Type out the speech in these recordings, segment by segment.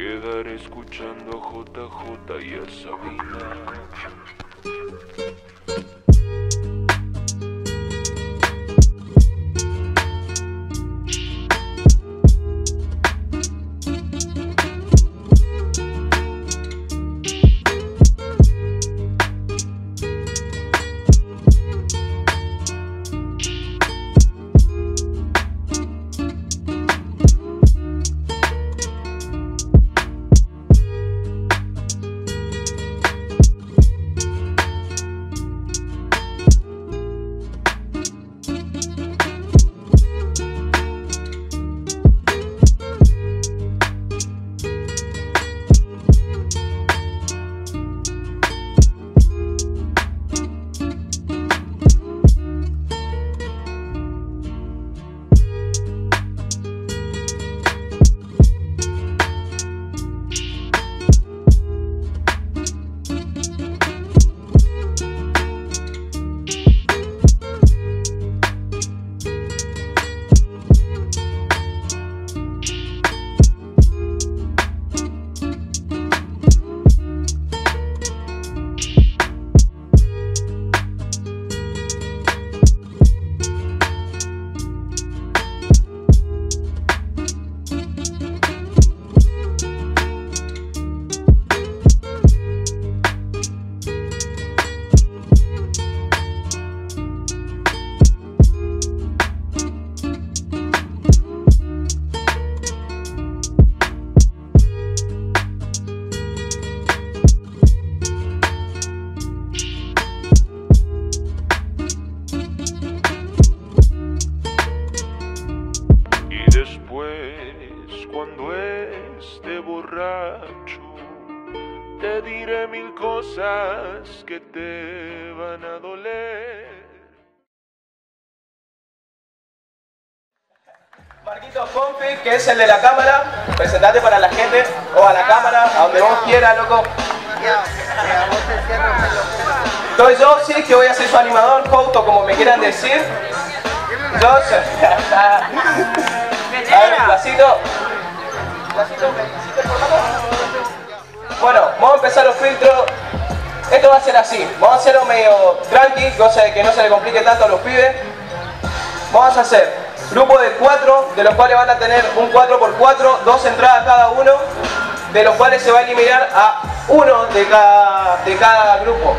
quedaré escuchando a JJ y a Sabina. Que es el de la cámara, presentate para la gente, o a la cámara, a donde vos quieras, loco. Soy yo, sí, que voy a ser su animador, coach, o como me quieran decir. Yo. A ver. Bueno, vamos a empezar los filtros. Esto va a ser así. Vamos a hacerlo medio tranqui, cosa de que no se le complique tanto a los pibes. Vamos a hacer grupo de cuatro, de los cuales van a tener un 4x4, dos entradas cada uno, de los cuales se va a eliminar a uno de cada, de cada grupo.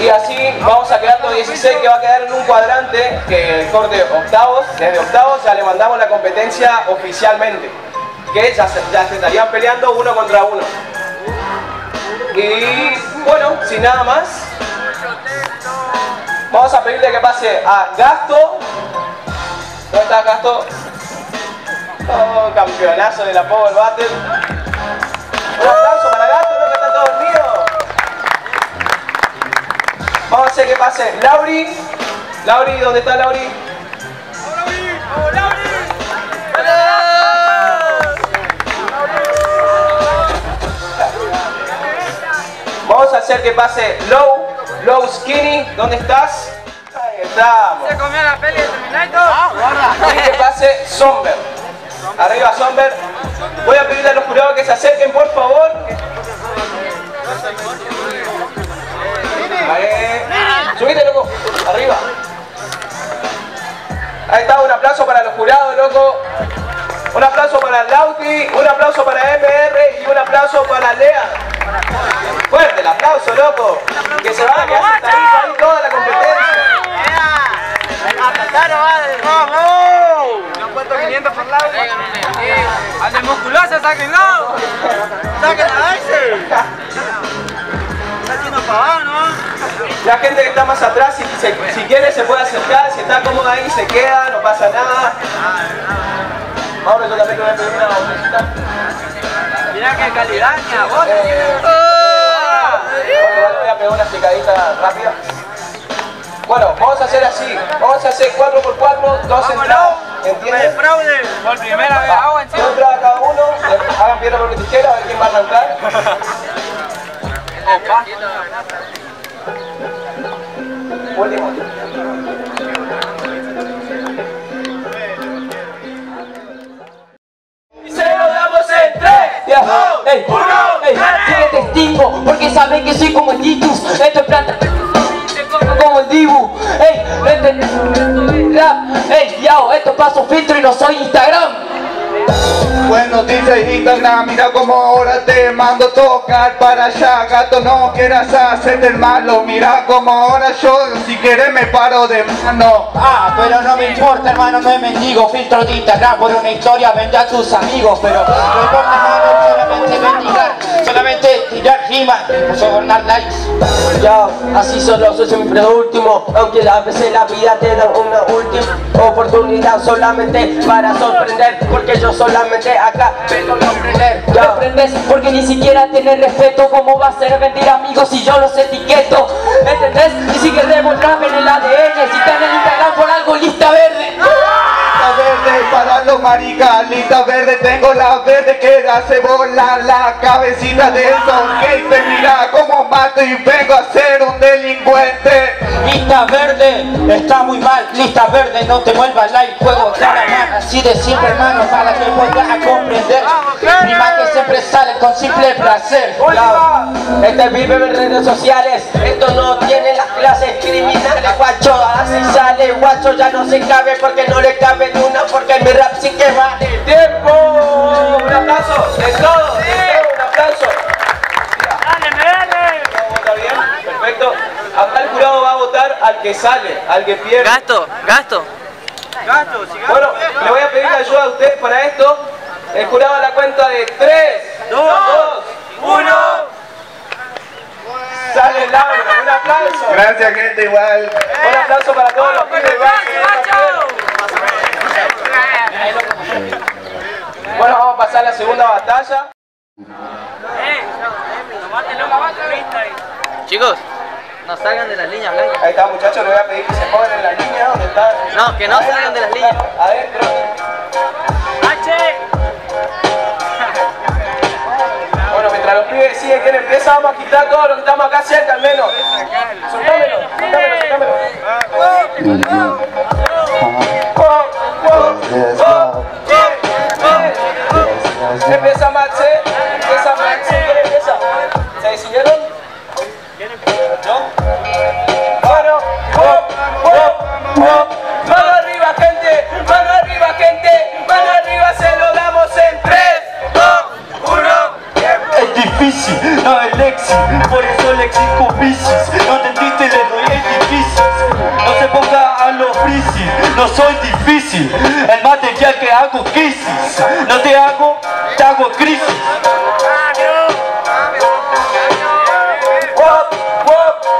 Y así vamos a quedar los 16 que va a quedar en un cuadrante que corte octavos, desde octavos ya le mandamos la competencia oficialmente, que se, ya se estarían peleando uno contra uno. Y bueno, sin nada más, vamos a pedirle que pase a Gasto. ¿Dónde está Gasto? Oh, campeonazo de la Power Battle. Un aplauso para Gasto, ¿no? que está todo dormido. Vamos a hacer que pase Lauri. Lauri, ¿dónde está Lauri? Vamos a hacer que pase Low, Low Skinny, ¿dónde estás? Ahí estamos. Se comió la peli de Terminator. Y que pase Somber. Arriba Somber. Voy a pedirle a los jurados que se acerquen, por favor. Ahí. Subite, loco. Arriba. Ahí está, un aplauso para los jurados, loco. Un aplauso para Lauti, un aplauso para MR y un aplauso para Lea. Fuerte el aplauso, loco. Que se van a quedar ahí toda la competencia. ¡Vamos! Yo cuento 500 por lado. ¡Al de musculoso, sáquenlo! ¡Saquen a ese! Está haciendo pavado, ¿no? La gente que está más atrás, si, se- si quiere se puede acercar, si está cómoda ahí se queda, no pasa nada. Ahora yo también voy a pedir una botellita. Mirá qué amor. Eh, bueno, voy a pegar una picadita rápida. Bueno, vamos a hacer así, vamos a hacer 4x4, dos entradas, ¿entienden? fraude! Por primera vez hago Dos entradas cada uno, hagan piedra por tijera, a ver quién va a arrancar. Último. Ey, ey, tiene testigo, porque saben que soy como el Titus, esto es planta como el Dibu, ey, rap, ey, yao, esto paso filtro y no soy Instagram. Bueno, dice Instagram, mira como ahora te mando tocar para allá. Gato, no quieras hacerte el malo. Mira como ahora yo, si quieres me paro de mano. Ah, pero no me importa hermano, no es mendigo. Filtro de Instagram por una historia vende a tus amigos Pero no importa hermano, solamente mendigar Solamente tirar rimas y sobornar likes. Ya, así solo soy siempre último Aunque a veces la vida te da una última oportunidad Solamente para sorprender Porque yo solamente acá vengo a aprender. Ya. Aprendes porque ni siquiera tienes respeto. ¿Cómo va a ser mentir amigos si yo los etiqueto? ¿Entendés? Y sigue demostrarme en el ADN Si está en el Instagram por algo Lista verde para los maricas, lista verde Tengo la verde que hace volar la cabecita de esos haters Mira cómo mato y vengo a ser un delincuente. Lista verde, está muy mal. Lista verde, no te vuelvas like. Juego cada mano, así de simple hermano Para que puedas comprender. Rima que siempre sale con simple placer. Este vive en redes sociales. Esto no tiene las clases criminales Guacho, así sale Guacho ya no se cabe porque no le cabe ni una Porque mi rap sí que vale ¡Tiempo! Un aplauso de todos, de todos, un aplauso ¿Está bien? Perfecto Acá el jurado va a votar al que sale, al que pierde Gasto, gasto. Bueno, le voy a pedir ayuda a ustedes para esto. El jurado a la cuenta de 3, 2, 1. Sale el aula. Un aplauso. Gracias gente igual Un aplauso para todos los pibes. Bueno, vamos a pasar a la segunda batalla. Chicos, no salgan de las líneas blancas. Ahí está muchachos, le voy a pedir que se pongan en la línea donde están. No, que no salgan de las líneas. Adentro. Bueno, mientras los pibes deciden quién empieza, vamos a quitar todos los que estamos acá cerca al menos. Soltámelo, soltámelo, soltámelo. Empieza Maxe, empieza ¿quién empieza? ¿Se decidieron? ¿Yo? Bueno, oh, oh, oh. mano arriba gente, mano arriba gente, mano arriba se lo damos en 3, 2, 1. Es difícil, no es Lexi, por eso Lexi con bicis. No entendiste, le doy no soy difícil. El material que hago crisis, no te hago, te hago crisis.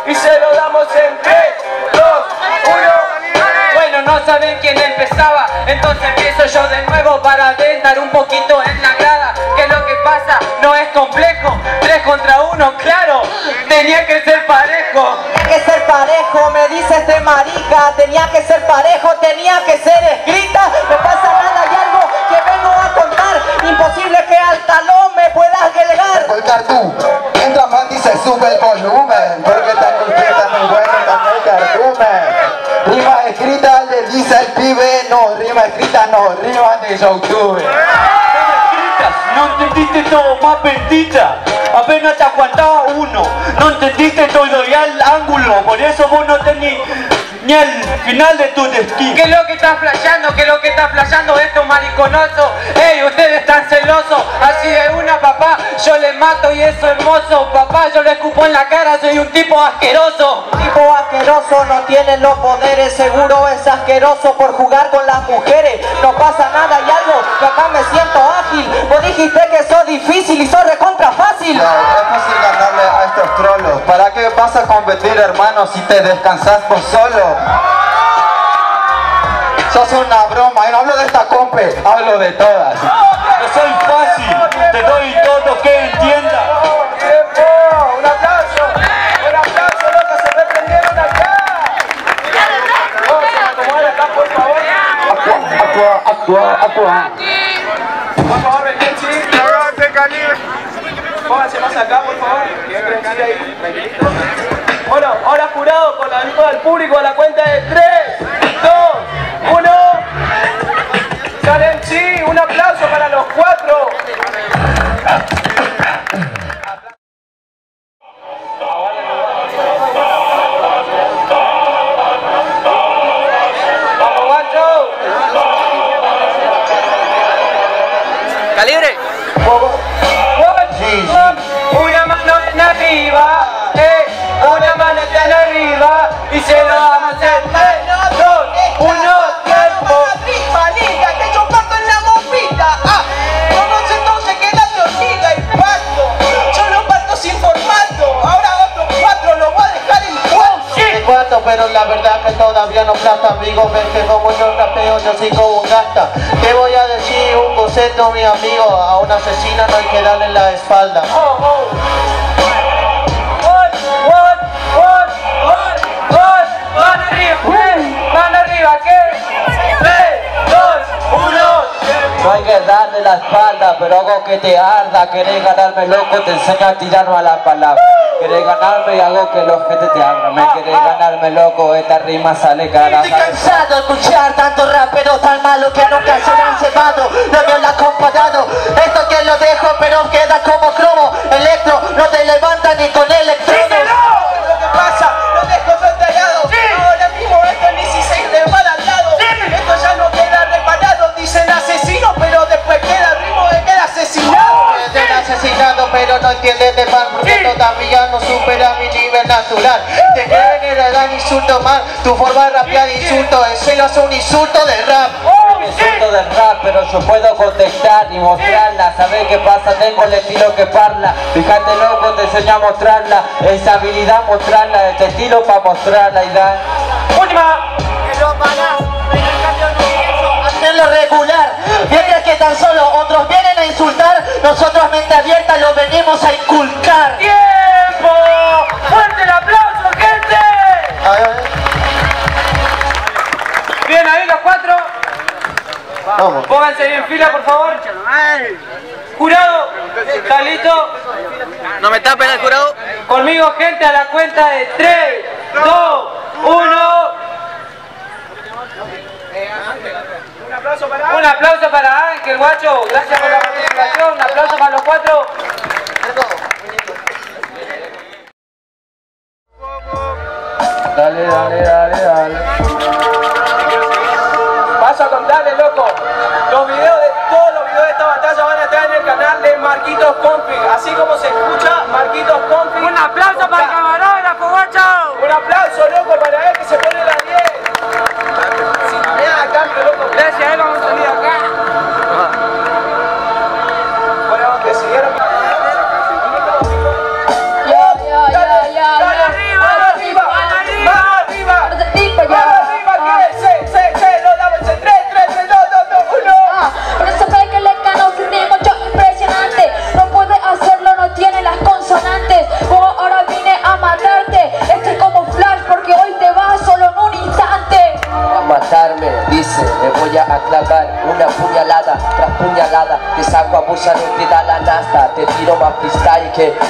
Y se lo damos en 3, 2, 1. Bueno, no saben quién empezaba, entonces empiezo yo de nuevo para adentrar un poquito en la grada. Que lo que pasa no es complejo, tres contra uno, claro, tenía que ser parejo. Tenía que ser parejo, me dice este marica. Tenía que ser parejo, tenía que ser escrita. No pasa nada, hay algo que vengo a contar. Imposible que al talón me puedas delegar Colgar tú, mientras más dice sube el volumen Porque cultura está muy buena también cardumen Rima escrita le dice al pibe No, rima escrita no, rima de YouTube entendiste todo, más bendita. Apenas te aguantaba uno, no entendiste todo y al ángulo, por eso vos no tenés ni el final de tu destino. ¿Qué es lo que está flasheando? ¿Qué es lo que está flasheando estos mariconosos? Ey, ustedes están celosos, así de una papá, yo les mato y eso es hermoso. Papá, yo le escupo en la cara, soy un tipo asqueroso. Tipo asqueroso, no tiene los poderes Seguro es asqueroso por jugar con las mujeres No pasa nada, hay algo que acá me siento dijiste que sos difícil y sos recontra fácil No, es fácil ganarle a estos trolos ¿Para qué vas a competir hermano si te descansas por solo? Sos una broma, y no hablo de esta compe, hablo de todas No soy fácil, te doy todo que entienda. Bueno, ahora jurado con la ayuda del público a la cuenta de 3, 2, 1. Salen sí, un aplauso para los cuatro. Todavía no plata, amigo, ves que como yo rapeo, yo sigo un gasta. ¿Qué voy a decir? Un boceto, mi amigo, a un asesino no hay que darle la espalda. Dos, uno. No hay que darle la espalda, pero hago que te arda. Querés ganarme loco, te enseño a tirarnos a la palabra. Querés ganarme y hago que los gente te ardan. Me querés ganarme loco, esta rima sale cara. Estoy cansado de escuchar tanto rapero tan malo que nunca se han cebado No me lo ha comparado Esto que lo dejo pero queda como cromo Electro no te levanta ni con electrodos Lo que pasa, lo dejo todo tallado. Ahora mismo esto es 16 de mal al lado. Esto ya no queda reparado. Dicen asesino, pero no entienden de mal porque todavía no supera mi nivel natural. Te quieren heredar insulto mal, tu forma de rapear insulto, ese no es un insulto de rap. Insulto del rap, pero yo puedo contestar y mostrarla. ¿Sabes qué pasa? Tengo el estilo que parla. Fíjate loco, te enseño a mostrarla. Esa habilidad mostrarla, este estilo para mostrarla y dar. Última. Regular cuenta de 3, freestyle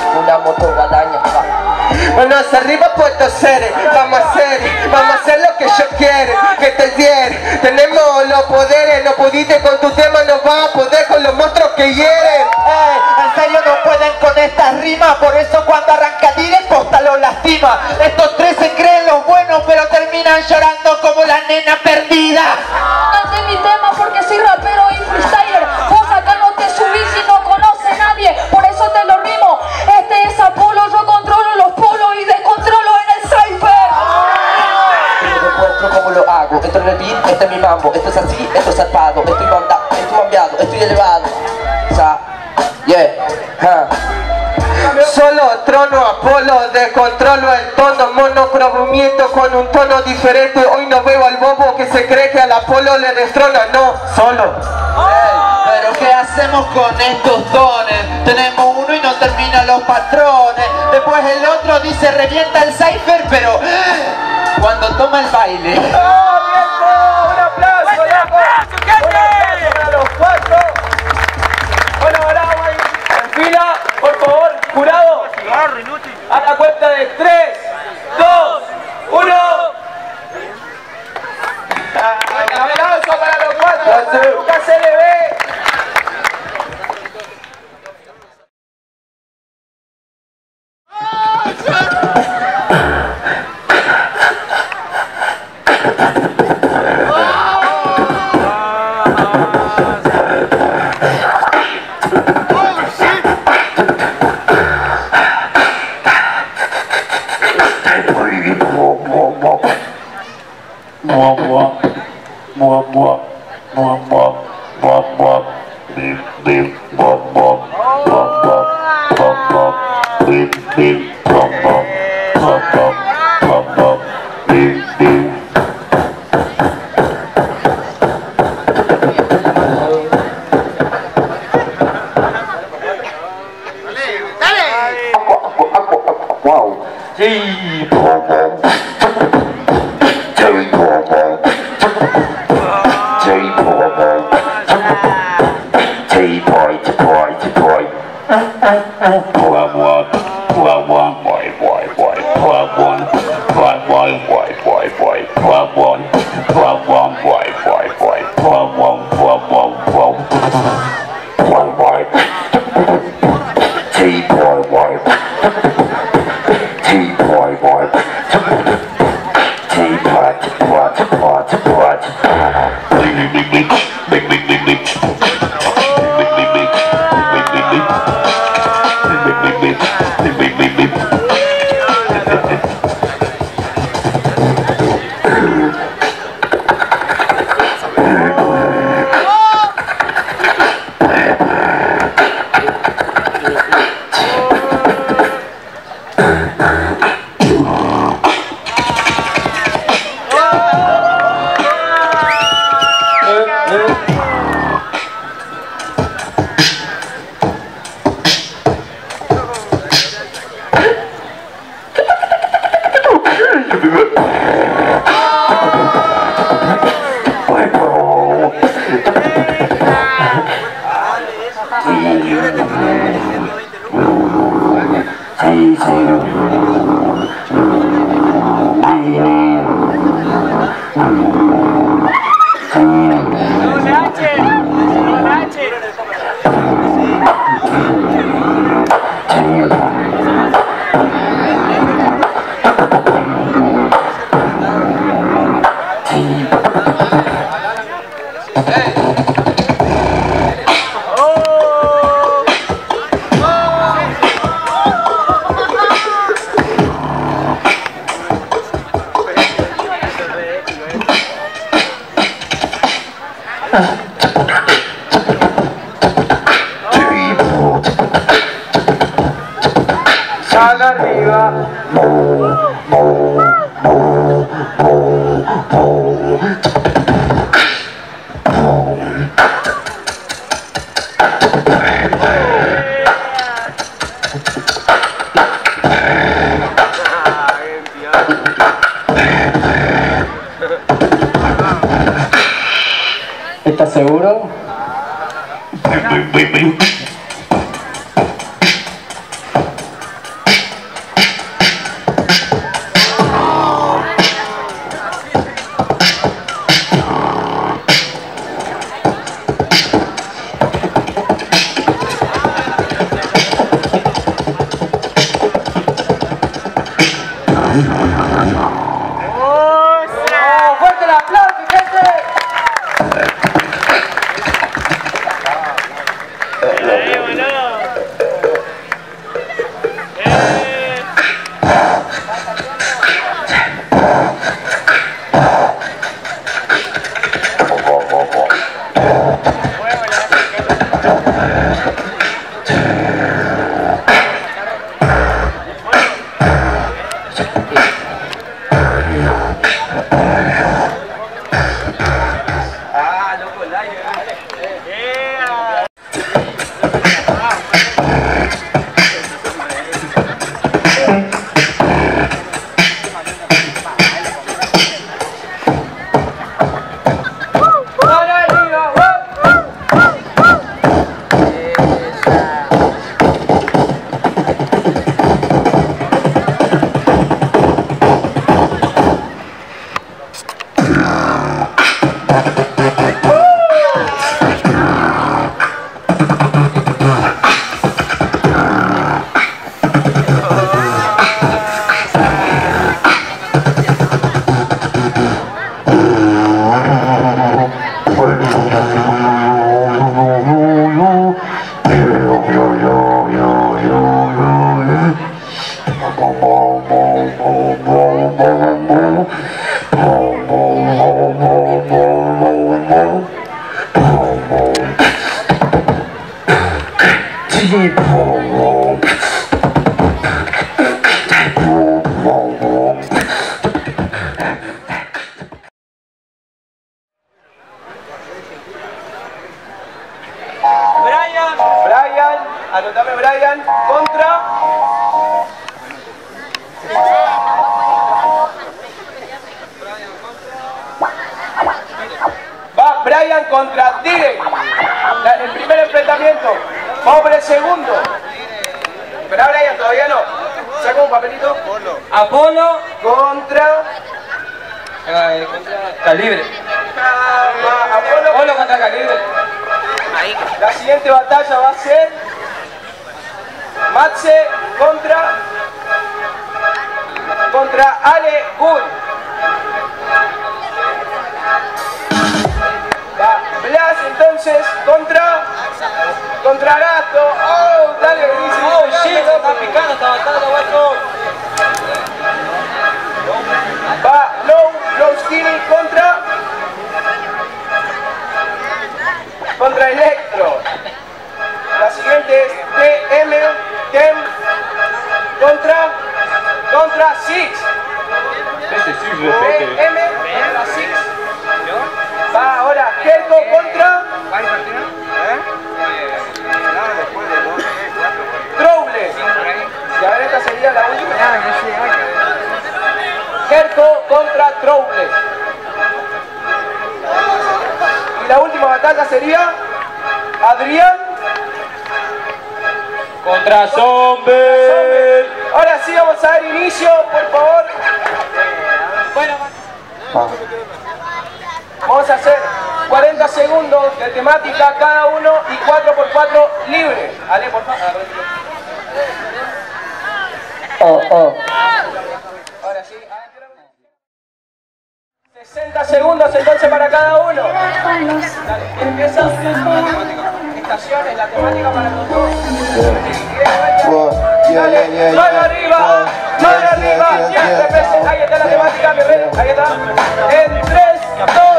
con un tono diferente. Hoy no veo al bobo que se cree que al Apolo le destrona, no, solo. Pero ¿qué hacemos con estos dones? Tenemos uno y no terminan los patrones Después el otro dice revienta el cipher pero cuando toma el baile contra. La- El primer enfrentamiento. Vamos por el segundo. Espera Brian, todavía no. Saca un papelito. Apolo. Contra. Calibre. Va Apolo. Apolo contra Calibre. La siguiente batalla va a ser Matze contra contra Ale Gun. Blas entonces contra contra Gato. Oh, dale, dice. Oh shit, está picando esta batalla, guacho. Va Low, Low Skinny contra contra Electro. La siguiente es TM Tem contra contra Six. TM contra Six. Va ahora Kerko contra Troubles. Y a ver, esta sería la última. Kerko contra Troubles. Y la última batalla sería Adrián Contra Zombie. Ahora sí vamos a dar inicio, por favor. Bueno, vamos a hacer 40 segundos de temática cada uno y 4x4 libre. Ale, por favor. Oh, oh. Ahora sí. 60 segundos entonces para cada uno. Dale, empieza. Estaciones, la temática para los dos. Dale, mano arriba, mano arriba, siempre presente. Ahí está la temática, mi rey. Ahí está. En 3, 2,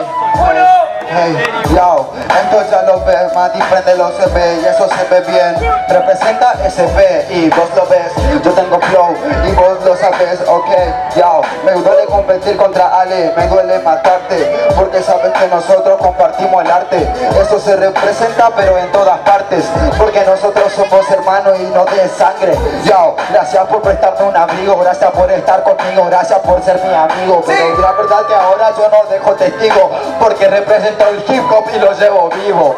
1. Hey, yo, entonces ya lo ves, más diferente lo se ve y eso se ve bien. Representa SP y vos lo ves, yo tengo flow y vos lo sabes, ok. Yo, me duele competir contra Ale, me duele matarte Porque sabes que nosotros compartimos el arte. Eso se representa pero en todas partes Porque nosotros somos hermanos y no de sangre. Yo, gracias por prestarme un abrigo, gracias por estar conmigo, gracias por ser mi amigo. Pero la verdad que ahora yo no dejo testigo Porque represento el hip hop y lo llevo vivo.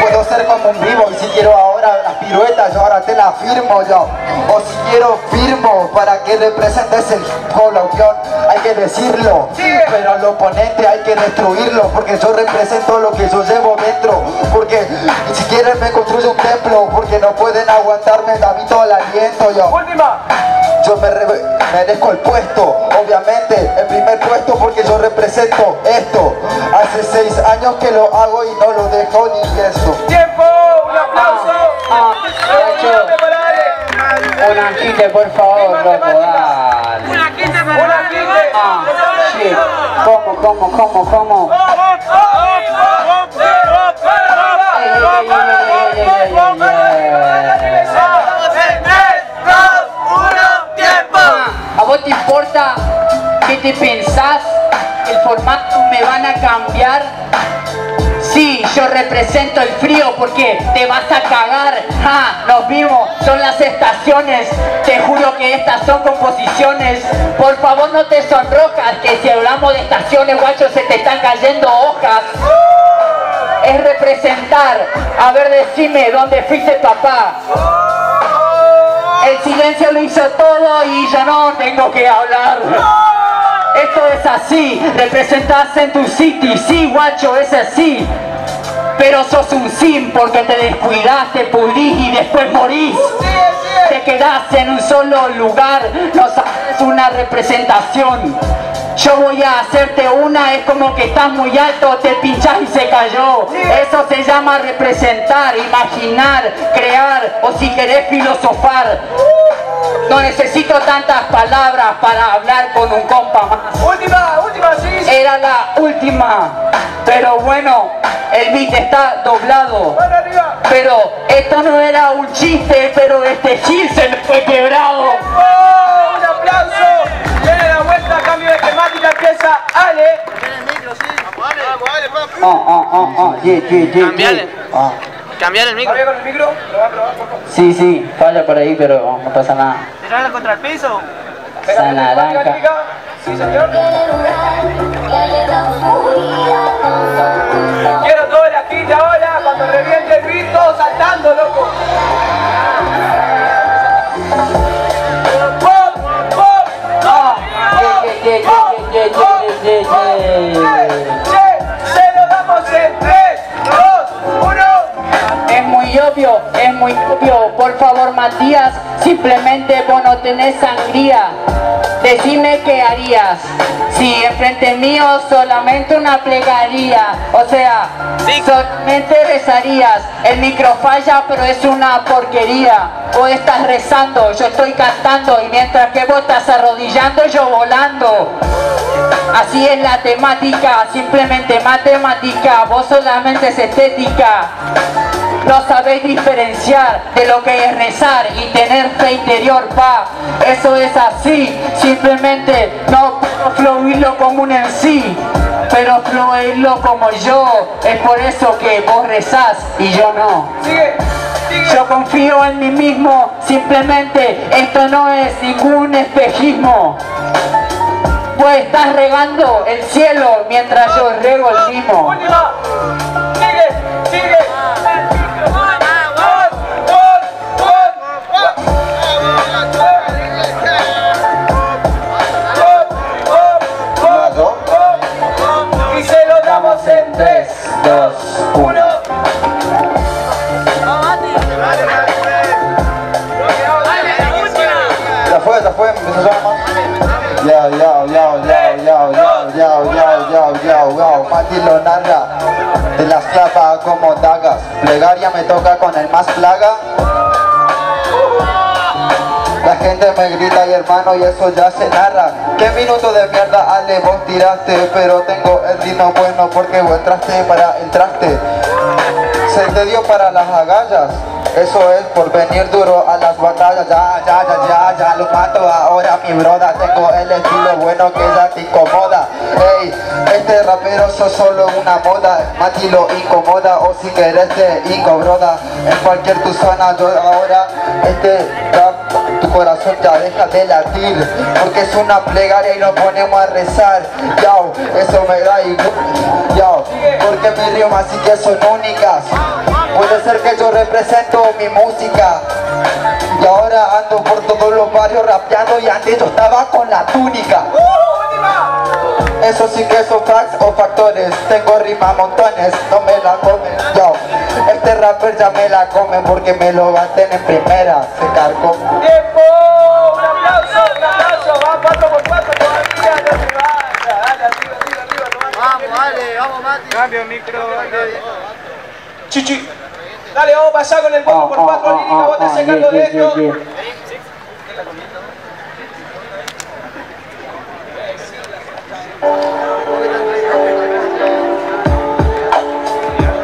Puedo ser como un vivo y si quiero ahora las piruetas yo ahora te las firmo yo. O si quiero firmo para que representes el unión hay que decirlo. Pero al oponente hay que destruirlo porque yo represento lo que yo llevo dentro. Porque ni siquiera me construye un templo porque no pueden aguantarme a mí todo el aliento yo. Última. Yo me re- merezco el puesto, obviamente, el primer puesto porque yo represento esto. Hace seis años que lo hago y no lo dejo ni esto. Tiempo, un aplauso. Ah, Grande para Ale. Un anquite, por favor, Misma loco, temática. dale. Una quinte. Ah, shit. ¿Cómo, cómo, cómo, ey, ey, ey, ey, ey. ¿A vos te importa qué te pensás? ¿El formato me van a cambiar? Sí, yo represento el frío porque te vas a cagar. Ja, nos vimos, son las estaciones. Te juro que estas son composiciones. Por favor no te sonrojas, que si hablamos de estaciones, guacho, se te están cayendo hojas. Es representar. A ver, decime, ¿dónde fuiste papá? El silencio lo hizo todo y yo no tengo que hablar. Esto es así, representás en tu city, sí guacho, es así. Pero sos un sim porque te descuidaste, pulís y después morís. Te quedás en un solo lugar, no sabes una representación. Yo voy a hacerte una, es como que estás muy alto, te pinchás y se cayó. Eso se llama representar, imaginar, crear o si querés filosofar. No necesito tantas palabras para hablar con un compa más. Última, última, sí, era la última. Pero bueno, el beat está doblado. Pero esto no era un chiste, pero este chiste se me fue quebrado. ¡Oh! Temática, empieza Ale. Oh, oh, oh, oh, yeah, yeah, yeah, Cambiale. Cambiar el micro. ¿Todavía con el micro? Lo va a probar, por favor. sí, sí, falla por ahí, pero no pasa nada. Tirarla contra el piso. Pégate Esa la naranja. temática. Sí, señor. Quiero toda la gente ahora, cuando reviente el todos saltando, loco. Chile. Se lo damos en muy obvio, es muy obvio. Por favor, Matías, simplemente vos no tenés sangría. Decime qué harías si enfrente mío solamente una plegaría. O sea, solamente rezarías. El micro falla, pero es una porquería. Vos estás rezando, yo estoy cantando y mientras que vos estás arrodillando, yo volando. Así es la temática, simplemente matemática, vos solamente es estética. No sabéis diferenciar de lo que es rezar y tener fe interior, pa. Eso es así, simplemente no puedo fluirlo como un en sí, pero fluirlo como yo. Es por eso que vos rezás y yo no. Yo confío en mí mismo, simplemente esto no es ningún espejismo. Pues estás regando el cielo mientras yo rego el mismo. Yao, yao, yao, yao, yao, yao, yao, yao, yao, yao, yao, Mati lo narra, de las clava como dagas, plegaria me toca con el más plaga. La gente me grita y hermano y eso ya se narra ¿Qué minuto de mierda Ale vos tiraste? Pero tengo el ritmo bueno porque vos entraste para entraste Se te dio para las agallas Eso es por venir duro a las batallas. Ya, ya, ya, ya, ya lo mato ahora mi broda. Tengo el estilo bueno que ya te incomoda Ey, este rapero sos solo una moda Mati lo incomoda o si querés te inco broda En cualquier tu zona yo ahora este rap tu corazón ya deja de latir Porque es una plegaria y nos ponemos a rezar. Yao, eso me da igual Yao, porque mis rimas sí que son únicas. Puede ser que yo represento mi música. Y ahora ando por todos los barrios rapeando Y antes yo estaba con la túnica eso sí que son facts o factores Tengo rimas montones, no me la comen Yo, este rapper ya me la comen Porque me lo baten en primera Se cargó ¡Tiempo! ¡Un aplauso! ¡Un aplauso! Va 4 por 4 todavía, no se vaya. Dale, arriba, arriba, arriba. Vamos, dale, vamos, Mati. Cambio micro. Chichi. Dale, vamos para allá con el 4 por 4 lírica, vos te cargo de esto.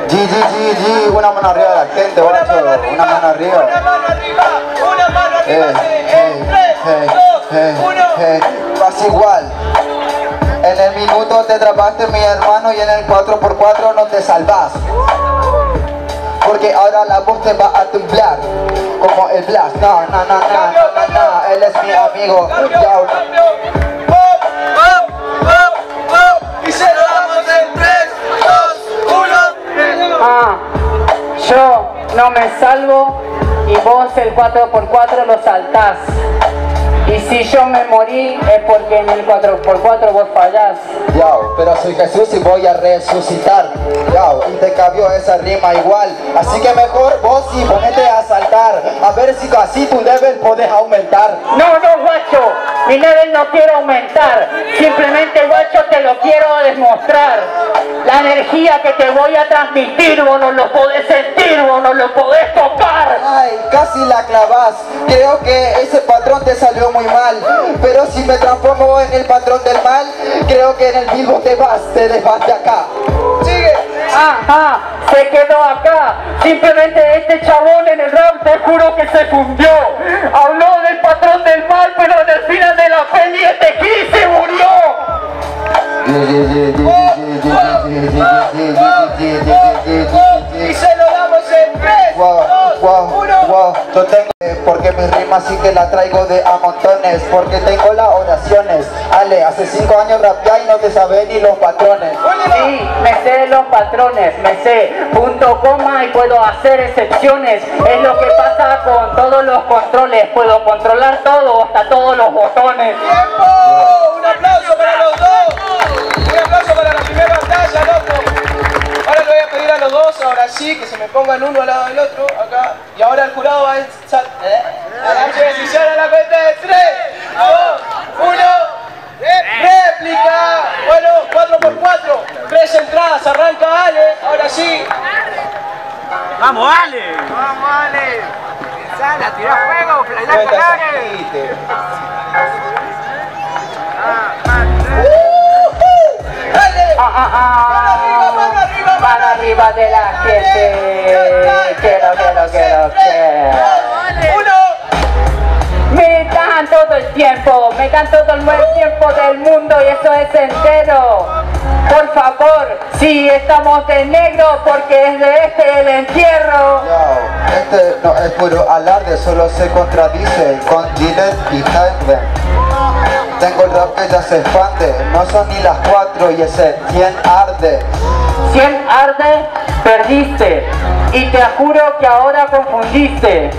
G, G, G, G, una mano arriba de la gente, Una mano arriba, una mano arriba. Una mano arriba, una mano Eh, arriba. eh, En 3, eh, 2, eh, 1. eh, Vas igual. En el minuto te trabaste mi hermano y en el 4x4 no te salvas. Porque ahora la voz te va a temblar Como el blast, no, no, no, no, no, no, él es mi amigo Cambio, yo no me salvo y vos el 4x4 lo saltás. Y si yo me morí es porque en el 4x4 vos fallás. Yao, pero soy Jesús y voy a resucitar Yao, y te cambió esa rima igual Así que mejor vos y ponete a saltar A ver si así tu level podés aumentar No, no, guacho, mi level no quiero aumentar. Simplemente, guacho, te lo quiero demostrar. La energía que te voy a transmitir, vos no lo podés sentir. vos no lo podés tocar. Ay, casi la clavas. Creo que ese patrón te salió muy mal. Pero si me transformo en el patrón del mal, creo que en el vivo te vas, te desvas de acá. Sigue. Ajá, se quedó acá. Simplemente este chabón en el rap te juro que se fundió. Habló del patrón del mal, pero en el final de la peli este Gil se murió. Yo tengo eh, porque mis rimas sí que la traigo de a montones, porque tengo las oraciones. Ale, hace cinco años rapeé y no te sabés ni los patrones. Sí, me sé los patrones, me sé punto coma y puedo hacer excepciones. Es lo que pasa con todos los controles. Puedo controlar todo, hasta todos los botones. ¡Tiempo! Dos, ahora sí, que se me pongan uno al lado del otro, acá. Y ahora el jurado va a sal- ¿eh? a la decisión a la cuenta de 3, 2, 1. ¡Réplica! Bueno, 4 por 4 Tres entradas, arranca Ale, ahora sí. ¡Vamos, Ale! ¡Vamos, Ale! ¡Sala, tira fuego! ¡Flayá con Ale! ¡Dale! Ah, ah, ah. Mano arriba, de la gente. Quiero, quiero, quiero, quiero. Uno. Me dan todo el tiempo, me dan todo el buen tiempo del mundo y eso es entero. Por favor, si estamos de negro porque es de este el entierro. Yo, este no es puro alarde, solo se contradice con Gillette y Headband. Tengo el rap que ya se expande, no son ni las cuatro y ese 100 arde. 100 arde, perdiste. Y te juro que ahora confundiste.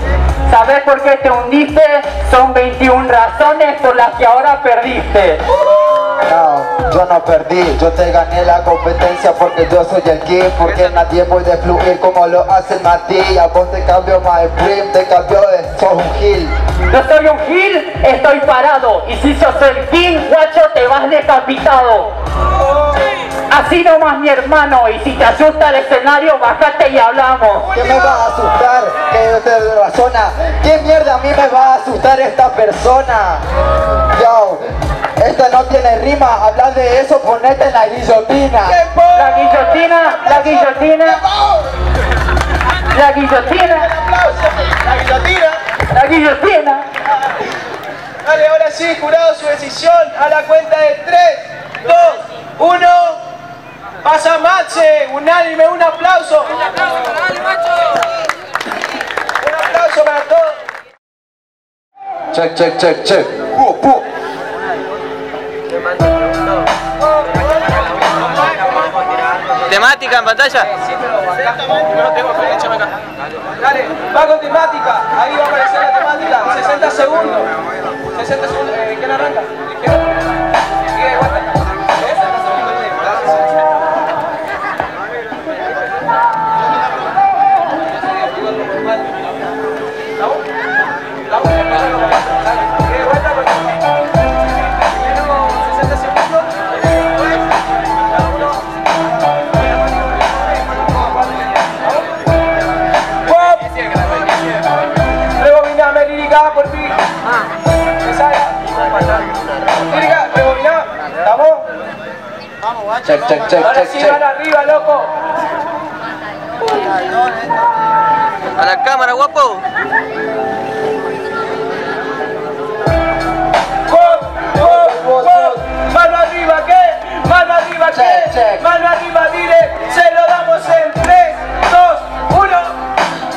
¿Sabes por qué te hundiste? Son 21 razones por las que ahora perdiste. No, yo no perdí, yo te gané la competencia porque yo soy el king, porque nadie puede fluir como lo hace. A vos te cambio my dream, te cambio de sos un gil. Yo soy un gil, estoy parado. Y si sos el king, guacho, te vas decapitado. Así nomás mi hermano, y si te asusta el escenario, bájate y hablamos. ¿Qué me va a asustar? Que yo te razona. ¿Qué mierda a mí me va a asustar esta persona? Yo, esta no tiene rima, habla de eso, ponete en la guillotina. La guillotina, la guillotina, la guillotina, La guillotina. la guillotina. Dale, ahora sí, jurado su decisión a la cuenta de 3, 2, 1. Pasa Mache, unánime, un aplauso. Un aplauso para todos. Check, check, check, check. Pu, pu. Temática en pantalla. Dale, va con temática. Ahí va a aparecer la temática. 60 segundos. 60 segundos. Eh, ¿Quién arranca? ¿Izquierda? Sigue Check, check, check, Ahora check, sí van arriba, loco. A la cámara, guapo. ¡Pop! ¡Pop! ¡Pop! ¡Mano arriba, qué! ¡Mano arriba, qué! ¡Mano arriba, dile! ¡Se lo damos en 3, 2, 1!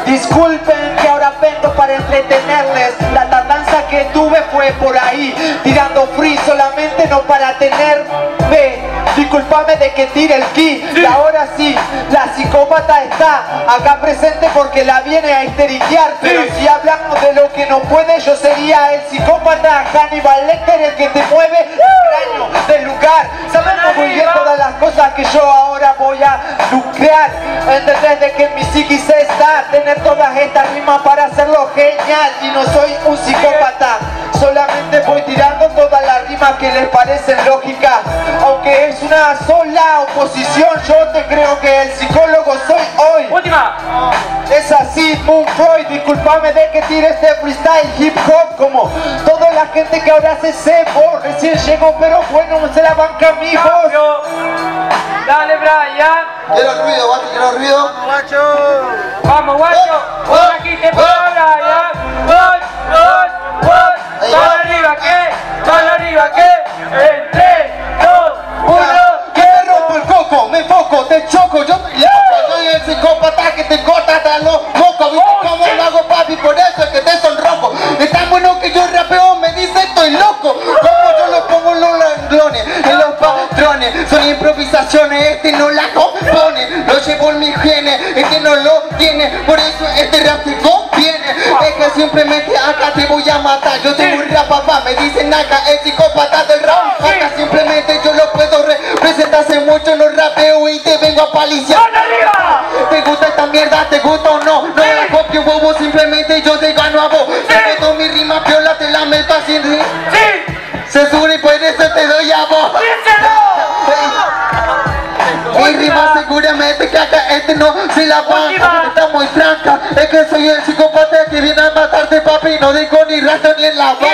Disculpen que ahora vengo para entretenerles La tardanza que tuve fue por ahí Tirando free solamente no para tenerme Disculpame de que tire el ki Y ahora sí, la psicópata está acá presente porque la viene a histeriquear Pero si hablamos de lo que no puede Yo sería el psicópata Hannibal Lecter El que te mueve extraño del lugar. Sabemos muy bien todas las cosas que yo ahora voy a lucrar Entendés de que en mi psiquis está Tener todas estas rimas para hacerlo genial Y no soy un psicópata Solamente tirando todas las rimas que les parecen lógicas Aunque es una sola oposición Yo te creo que el psicólogo soy hoy. Última. Es así, Moon Freud, disculpame de que tire este freestyle hip hop como toda la gente que ahora se sebo. Recién llegó, pero bueno, se la banca mi voz. Dale, Brian. Quiero ruido, guacho, quiero ruido. Vamos, guacho. Por aquí te gol. Arriba, ¿qué? En 3, 2, 1. Que rompo el coco, me enfoco, te choco, yo te loco, soy el psicópata que te corta hasta los mocos, ¿viste cómo lo hago papi? Por eso es que te sonrojo, es tan bueno que yo rapeo, me dice estoy loco, como yo lo pongo en los renglones, en los patrones, son improvisaciones, este no la compone, lo llevo en mi genes, este no lo tiene, por eso este rap te simplemente acá te voy a matar, yo tengo un rap papá, me dicen acá, el psicópata del rap, acá simplemente yo lo puedo representar hace mucho no rapeo y te vengo a paliciar. ¿Te gusta esta mierda? ¿Te gusta o no? No la copio bobo, simplemente yo te gano a vos. Te mi rima piola, te la meto así ¡Sí! Censura y por eso te doy a vos. Que acá este no se la banca Está muy franca, es que soy el psicópata que viene a matarte papi No digo ni rato ni en la boca.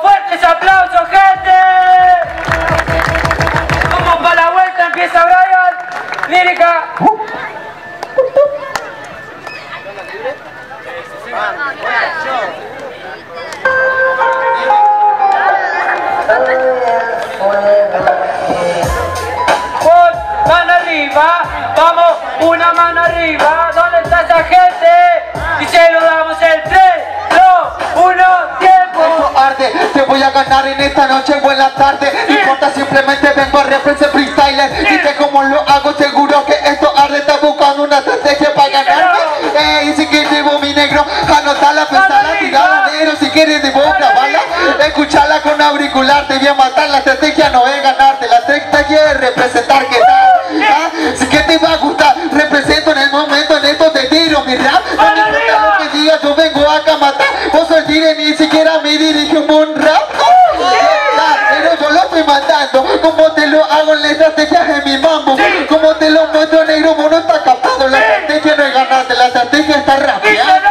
¡Fuertes aplausos, gente! ¿Dónde está esa gente? Y se lo damos el 3, 2, 1, tiempo. Esto arde, te voy a ganar en esta noche, buena tarde No importa, simplemente vengo a representar freestyler Dice cómo lo hago, seguro que esto arde Está buscando una estrategia para ganarme Ey, si quieres llevo mi negro, anotala, pensala, tirala negro Si quieres debo grabarla, escucharla con auricular Te voy a matar, la estrategia no es ganarte La estrategia es representar, ¿qué tal? ¿Ah? Si que te va a gustar, rap No me que digas, yo vengo acá a matar Vos dire ni siquiera me dirige un buen rap. Pero yo lo estoy matando. Como te lo hago en la estrategia de mi mambo. Como te lo muestro negro, vos no estás captando. La estrategia no es ganarte, la estrategia está rapeando.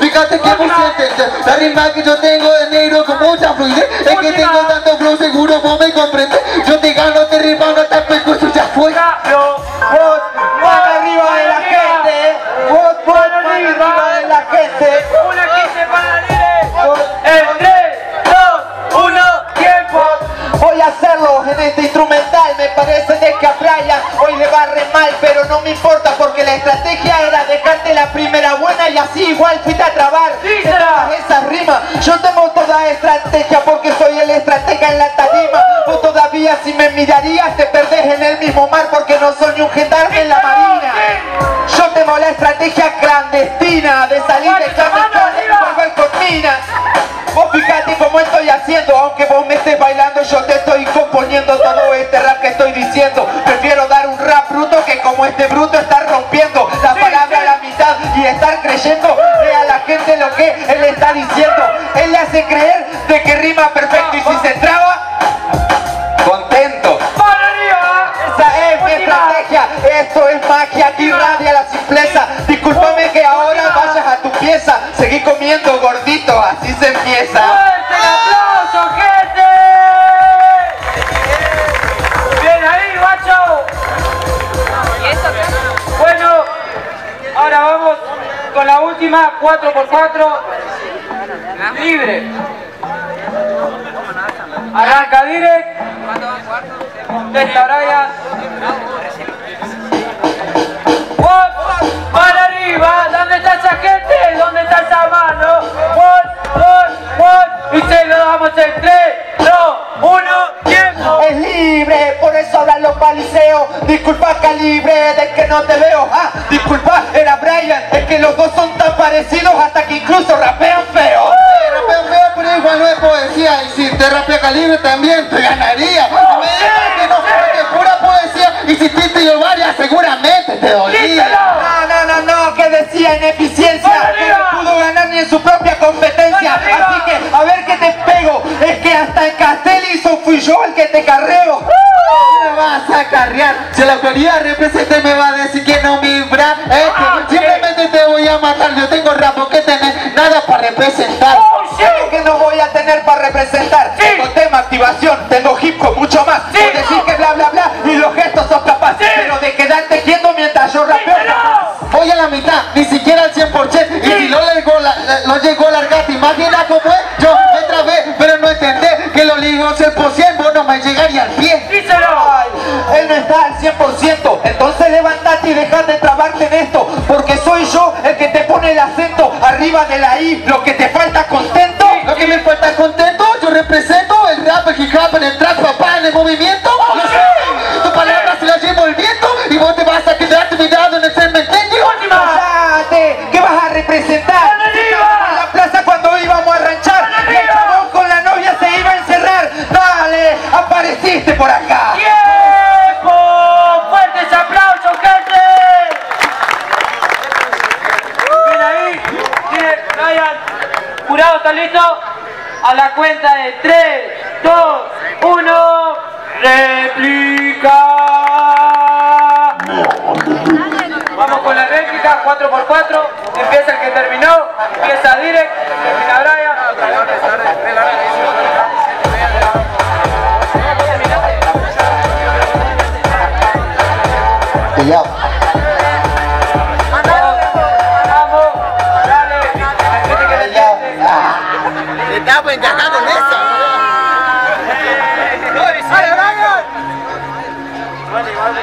Fíjate que sientes La rima que yo tengo de negro con mucha fluidez. Es que tengo tanto flow seguro vos me comprendes Yo te gano, te rima, no te pesco, ya me importa porque la estrategia era dejarte la primera buena Y así igual fuiste a trabar. Esas rimas Yo tengo toda estrategia porque soy el estratega en la tarima. Vos todavía si me mirarías te perdés en el mismo mar Porque no soy un gendarme en la marina. Yo tengo la estrategia clandestina De salir de clandestina y volver con minas. Vos fíjate cómo estoy haciendo, aunque vos me estés bailando, yo te estoy componiendo todo este rap que estoy diciendo. Prefiero este bruto estar rompiendo la palabra a la mitad y estar creyendo a la gente lo que él está diciendo. Él le hace creer de que rima perfecto y si se traba, contento. Esa es mi estrategia, esto es magia, aquí radia la simpleza. Discúlpame que ahora vayas a tu pieza, seguí comiendo gordito, así se empieza. 4x4 libre. Arranca direct. Testa Brian. Disculpa calibre, de que no te veo. Ah, disculpa, era Brian. Es que los dos son tan parecidos hasta que incluso rapean feo. rapean feo, pero igual no es poesía. Y si te rapea calibre también te ganaría. No me digas que no, que es pura poesía. Y si te dio varias, seguramente te dolía. No, no, no, no, que decía ineficiencia. Que no pudo ganar ni en su propia competencia. Así que, a ver qué te pego. Es que hasta en Castelli fui yo el que te carreo. Me vas a carrear. Si la autoridad representa me va a decir que no mi bra Es que simplemente te voy a matar. Yo tengo rap que tener nada para representar Creo que no voy a tener para representar Tengo tema, activación, tengo hip hop, mucho más. Por decir que bla bla bla y los gestos sos capaz. Pero de quedarte quieto mientras yo rapeo Voy a la mitad, ni siquiera al 100% Y si no llegó la, no llegó a largarte Imagina cómo es, yo me trabé Pero no entendé que lo ligo 100% Vos no me llegaría al pie arriba de la I Lo que te falta contento Lo que me falta contento, yo represento el rap, el hip hop, en el trap, papá, en el movimiento. Cuenta de 3,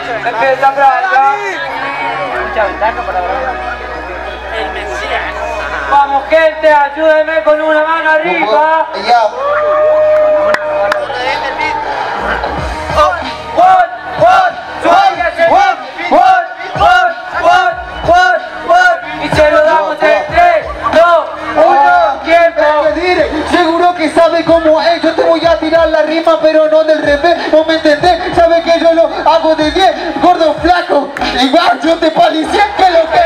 Empieza Brian. Mucha ventaja para Brian. Vamos gente, ayúdenme con una mano arriba. Ya. Que sabe cómo es. Yo te voy a tirar la rima, pero no del revés. ¿No me entendés? Sabe que yo lo hago de 10, gordo flaco. Igual yo te palicé que lo que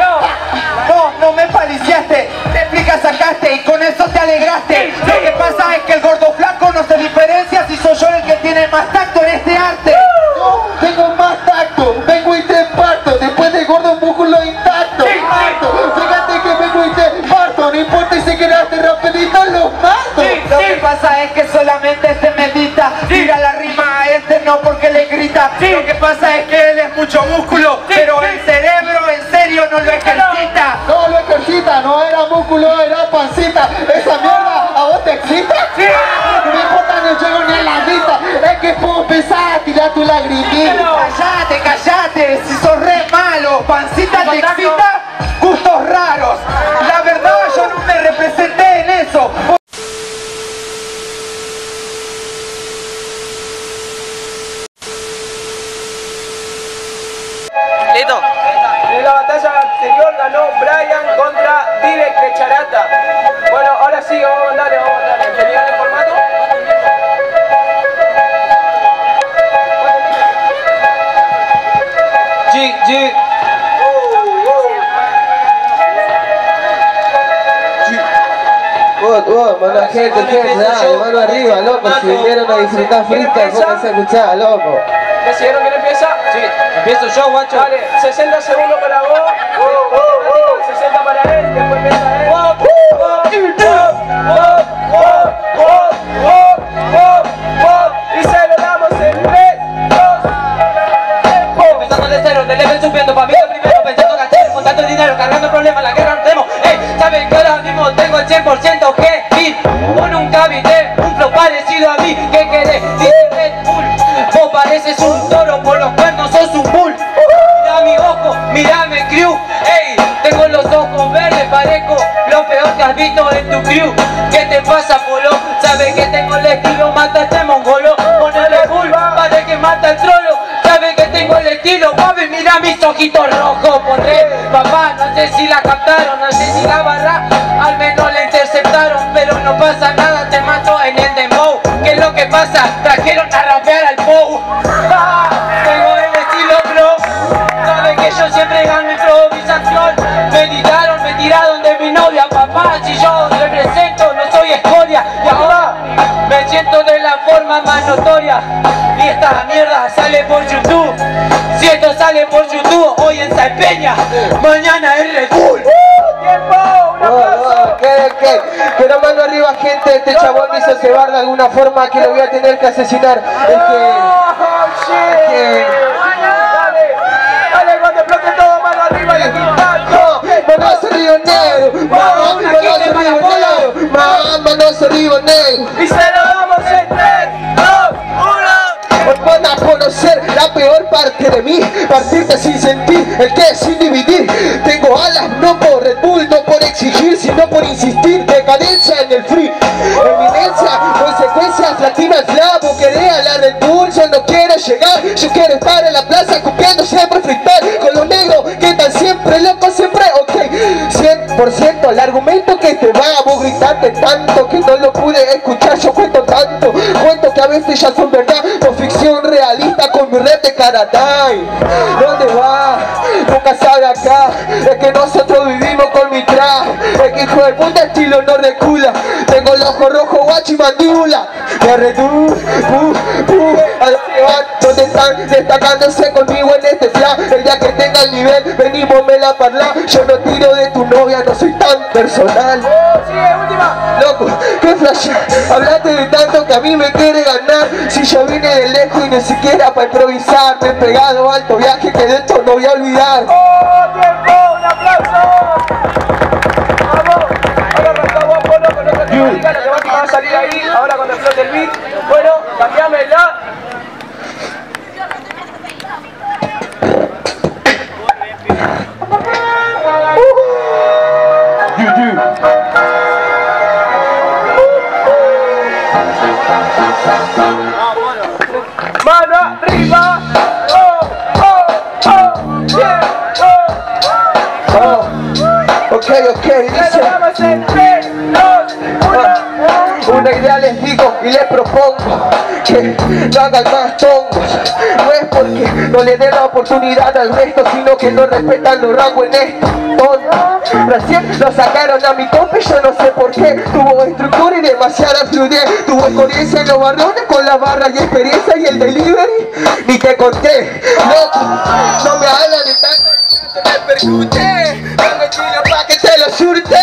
No, no me paliciaste, réplica sacaste y con eso te alegraste. Lo que pasa es que el gordo flaco no se diferencia si soy yo el que tiene más tacto no porque le grita. Lo que pasa es que él es mucho músculo Pero el cerebro en serio no lo ejercita. No lo ejercita, no era músculo, era pancita. Esa mierda, ¿a vos te excita? No me importa, no llego ni a la vista. Es que puedo empezar a tirar tu lagrimita. Callate, callate, si sos re malo Pancita te excita, mano, dale, arriba, loco, si vinieron a disfrutar freestyle, pónganse a escuchar, loco. ¿Decidieron quién empieza? Sí. Empiezo yo, guacho. Vale, 60 segundos para vos, 60 para él, después empieza él. Un flow parecido a mí ¿Qué querés? Dice Red Bull. Vos pareces un toro, por los cuernos sos un bull. Mira mi ojo, mírame crew. Ey, tengo los ojos verdes, parezco lo peor que has visto en tu crew. ¿Qué te pasa, polo? Sabes que tengo el estilo, mata este mongolo. Ponele bull, parece que mata el trolo. Sabes que tengo el estilo, papi, mira mis ojitos rojos. Pondré, papá, no sé si la captaron, no sé si la barra Al menos la interceptaron, pero no pasa nada, pasa? Trajeron a rapear al Pou Ah, Tengo el estilo bro Saben que yo siempre gano improvisación Me tiraron, me tiraron de mi novia, papá Si yo represento, no soy escoria Y ahora me siento de la forma más notoria y esta mierda sale por YouTube. Si esto sale por YouTube, hoy en Saipeña, mañana en Red Bull. Arriba, gente, este chabón me hizo cebar de alguna forma que lo voy a tener que asesinar. Es que... es que- Río Negro, mamá, manoso Río Negro, mamá, manoso Río Negro. Y se lo damos en 3, 2, 1. Os van a conocer la peor parte de mí Partirte sin sentir, el que es sin dividir Tengo alas no por Red Bull, no por exigir Sino por insistir, decadencia en el free Eminencia, consecuencias latinas Slavo, querer a la Red Bull Yo no quiero llegar, yo quiero estar en la plaza Copiando siempre freestyle. Con los negros Que están siempre locos, siempre ok. 100% el argumento que te va Vos gritaste tanto que no lo pude escuchar. Yo cuento tanto, cuento que a veces ya son verdad. Por ficción realista con mi red de karatay ¿Dónde va? Nunca sabe acá. Es que nosotros vivimos traje Es que hijo de puta estilo no recula Tengo el ojo rojo, guacho y mandíbula. Me redu, uh, uh, a los que van. Donde están destacándose conmigo en este flash El día que tenga el nivel, venimos me la parla. Yo no tiro de tu novia, no soy tan personal. Loco, qué flash Hablaste de tanto que a mí me quiere ganar. Si yo vine de lejos y ni siquiera para improvisar Me he pegado alto viaje que de esto no voy a olvidar. ¡Oh, tiempo! ¡Un aplauso! Explote el beat. Bueno, cambiámela. Mano arriba. Oh, oh, oh, yeah, oh. Oh, ok, ok, dice idea les digo y les propongo que no hagan más tongos No es porque no le den la oportunidad al resto Sino que no respetan los rangos en esto. Tonto. Recién lo sacaron a mi compa y yo no sé por qué. Tuvo estructura y demasiada fluidez. Tuvo experiencia en los barrones con la barra y experiencia y el delivery. Ni te conté, loco, no me hablan de tanto me percute Tengo estilo pa' que te lo surte.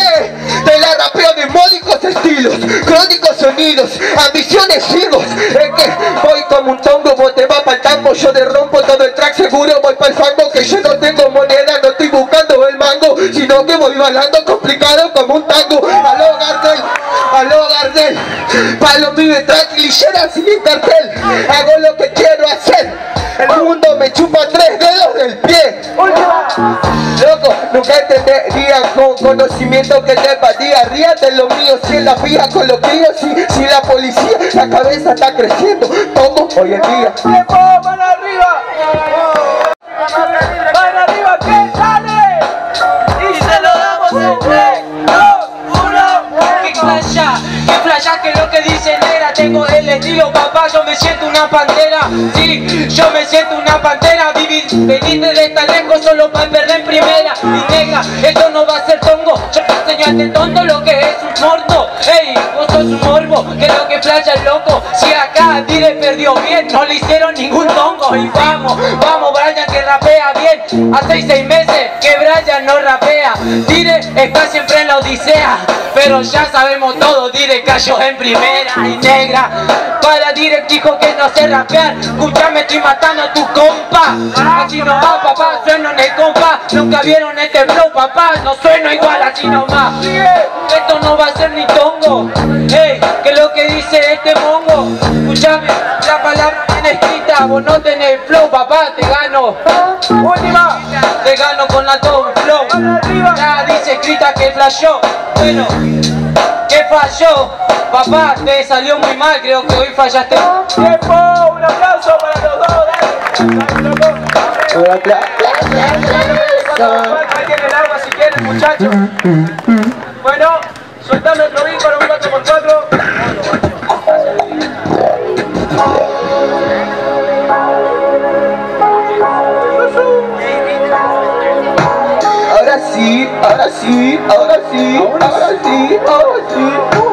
Te la rapeo de módicos estilos Crónicos sonidos, ambiciones higos Es que voy como un tongo, vos te vas pa'l tambo Yo derrompo todo el track seguro, voy pa'l fango. Que yo no tengo moneda, no estoy buscando el mango Sino que voy bailando complicado como un tango. Aló Gardel, aló Gardel. Palo mío tranquilillera sin cartel Hago lo que quiero hacer el mundo me chupa tres dedos del pie Loco, nunca entenderían con conocimiento que te empatía Ríate lo mío, si en la fija con los críos Si, si la policía, la cabeza está creciendo Como hoy en día ¡Tiempo! ¡Mano arriba! Papá, yo me siento una pantera. Sí, yo me siento una pantera. Viví, veniste de tan lejos solo para perder en primera. Y negra, esto no va a ser tongo. Yo te este tonto lo que es un morbo Ey, vos sos un morbo, que lo que flasha es loco. Si acá Dire perdió bien, no le hicieron ningún tongo. Y vamos, vamos Brian que rapea bien. Hace seis meses que Brian no rapea. Dire está siempre en la odisea Pero ya sabemos todo, Dire cayó en primera y negra. Para Dire dijo que no sé rapear. Escuchame, estoy matando a tu compa. Así no va papá, sueno en el compa. Nunca vieron este flow papá, no sueno igual así nomás. Esto no va a ser ni tongo Ey, que lo que dice este mongo Escuchame, la palabra bien escrita Vos no tenés flow papá, te gano Última. te gano con la top flow Ya dice escrita que flashó Bueno, que falló Papá, te salió muy mal, creo que hoy fallaste ¡Tiempo! ¡Un aplauso para los dos! ¡Dale! ¡Dale, si quieren, muchachos. Bueno, soltame beat para un 4x4. Ahora sí, ahora sí, ahora sí, ahora sí, ahora sí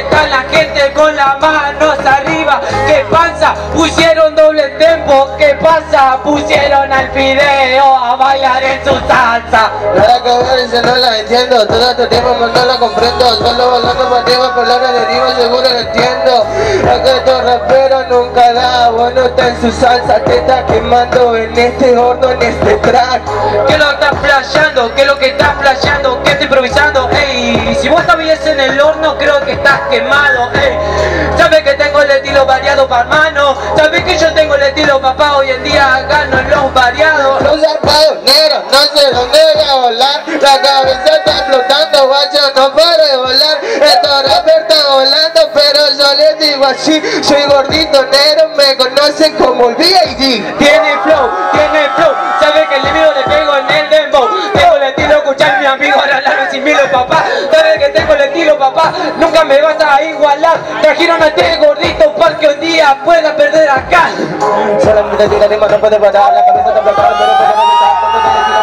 está la gente con la mano pasa? Pusieron doble tempo. ¿Qué pasa? Pusieron al video a bailar en su salsa. Nada que ver, si no la entiendo Todo este tiempo no la comprendo Solo volando para arriba, por la deriva seguro lo entiendo Es que estos raperos nunca da Bueno, está en su salsa, te está quemando En este horno, en este track ¿Qué lo estás flasheando? ¿Qué es lo que estás flasheando? ¿Qué estoy improvisando? Ey, si vos estás en el horno, creo que estás quemado. Ey, el estilo variado para mano. Sabes que yo tengo el estilo papá. Hoy en día gano en los variados. Los zarpados negros, no sé dónde voy a volar La cabeza está flotando, guacho, no paro de volar Estos rappers están volando, pero yo les digo así Soy gordito negro, me conocen como el B.I.D. Tiene flow, tiene flow. Sabes papá. Nunca me vas a igualar. Trajeron a este gordito para que un día pueda perder acá. Solamente tira rima, no puede parar La cabeza está flotada, pero puede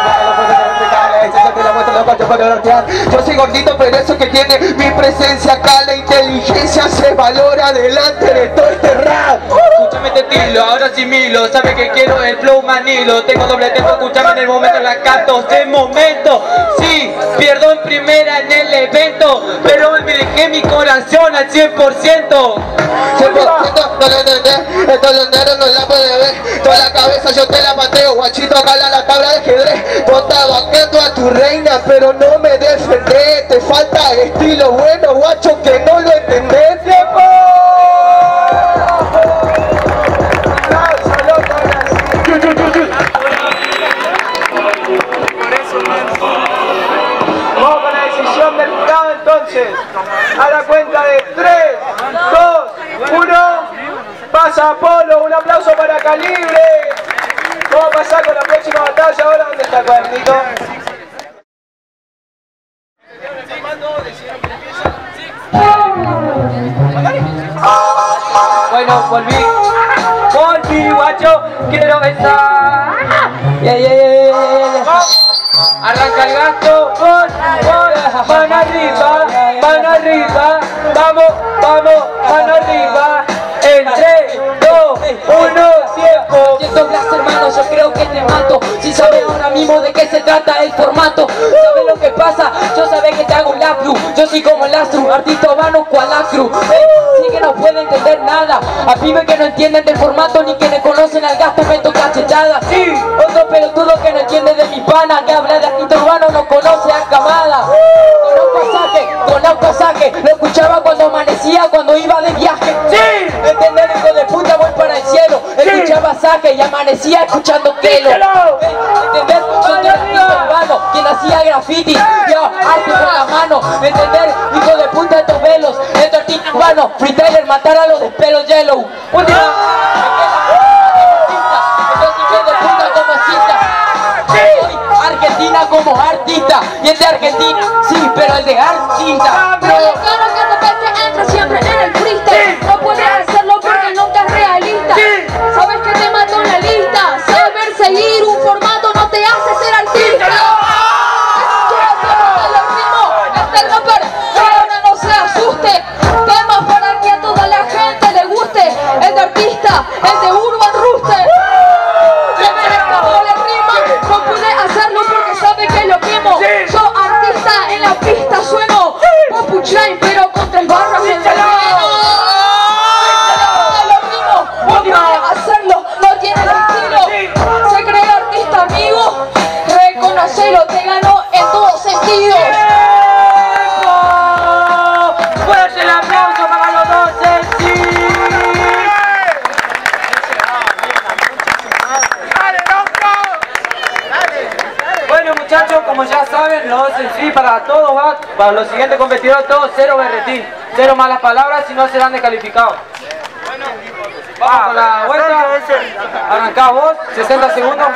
Yo soy gordito, pero eso que tiene Mi presencia acá, la inteligencia Se valora delante de todo este rap Escúchame este estilo, ahora sí milo. Sabes que quiero el flow manilo. Tengo doble tempo, escúchame en el momento, la canto de momento. Sí, pierdo en primera en el evento, pero me dejé mi corazón al 100%. 100% no lo entendés Estos londeros no la puede ver Toda la cabeza yo te la mateo Guachito, acá la tabla de ajedrez estás vaqueando a tu reina Pero no me defendés Te falta estilo bueno, guacho, que no lo entendés ¡Tiempo! Vamos con la decisión del entonces. A la cuenta de 3, 2, 1. Pasa Apolo, un aplauso para Calibre. Vamos a pasar con la próxima batalla ahora. ¿Dónde está cuadernito? Bueno, volví. Volví, guacho. Quiero besar. Yeah, yeah, yeah. Arranca el gasto. Gol, gol. Mano arriba, mano arriba. Vamos, vamos, mano arriba. En 3, 2, 1, Siento Blas hermano, yo creo que te mato. Si sabes ahora mismo de qué se trata el formato. ¿Sabes lo que pasa? Yo sabes que te hago un lapru Yo soy como el astro, artista vano cual acru Sí que no puede entender nada. A pibes que no entienden del formato Ni que le conocen al gasto meto cachetada Sí, otro pelotudo que no entiende de mi pana Que habla de artista urbano no conoce a Camada. Conozco Saque, conozco Saque. Lo escuchaba cuando amanecía, cuando iba de viaje. Sí, entender hijo de puta voy para el cielo. Escuchaba Saque y amanecía escuchando Kelo ¿Entender? Soy el artista urbano Quien hacía graffiti. Yo, arte con la mano ¿Entender? Hijo de puta estos velos. Este artista urbano Freestyler matar a los de pelo yellow. Última Entonces hijo de puta como cita Soy Argentina como artista Y el de Argentina, sí, pero el de artista siguientes competidores todos cero berretín, cero malas palabras, si no serán descalificados. Vamos con la vuelta, arrancá vos, 60 segundos.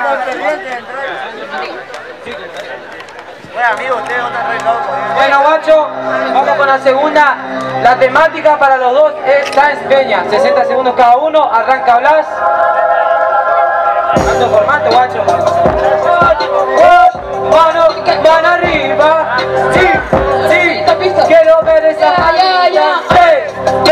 Bueno guacho, vamos con la segunda. La temática para los dos es Sáenz Peña, 60 segundos cada uno, arranca Blas. Tanto formato, guacho. Mano arriba. Sí, sí. Quiero ver esa Ya, ya, ya. manita. Sí,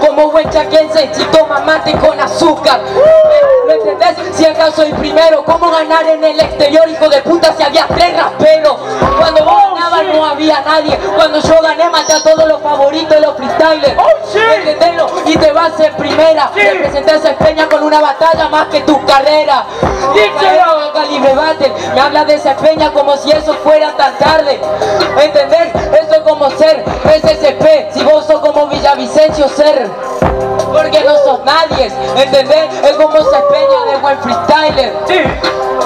como buen chaquense, si toma mate con azúcar. ¿Me entendés? Si acaso soy primero, ¿cómo ganar en el exterior, hijo de puta, si había tres raperos? Cuando vos ganabas no había nadie, cuando yo gané maté a todos los favoritos de los freestylers. ¿Entendelo? Y te vas en primera, representás a Espeña con una batalla más que tu carrera. Calibre Battle, me habla de esa Peña como si eso fuera tan tarde. ¿Entendés? Como ser SCP, si vos sos como Villavicencio ser. Porque no sos nadie, ¿entendés? Es como se peña de buen freestyler.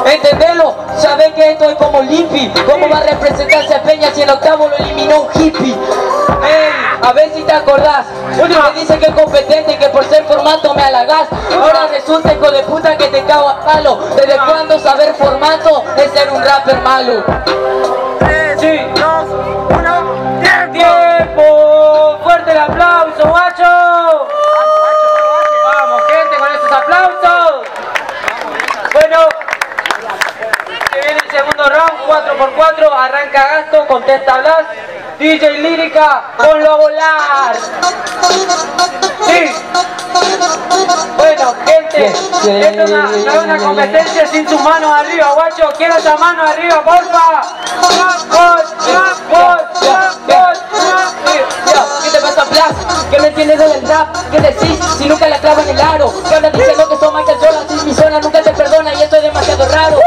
¿Entendelo? Sabés que esto es como Limpy. ¿Cómo va a representarse a Peña si el octavo lo eliminó un hippie? Ey, a ver si te acordás. Uno me dice que es competente y que por ser formato me halagás. Ahora resulta hijo de puta que te cago a palo. ¿Desde cuándo saber formato es ser un rapper malo? Sí, Fuerte el aplauso, guacho. Vamos, gente, con esos aplausos. Bueno, que viene el segundo round, 4x4, arranca Gasto, contesta Blas, DJ Lírica, ponlo a volar. Sí. Bueno, gente, esto es una, competencia sin sus manos arriba, guacho. Quiero esa mano arriba, porfa. Gol, Sí, mira, ¿Qué te pasa, Blas? ¿Qué me entiendes del rap? ¿Qué decís si nunca la clavan en el aro? ¿Qué hablas diciendo que son Michael Jordan? Si mi zona nunca te perdona y esto es demasiado raro.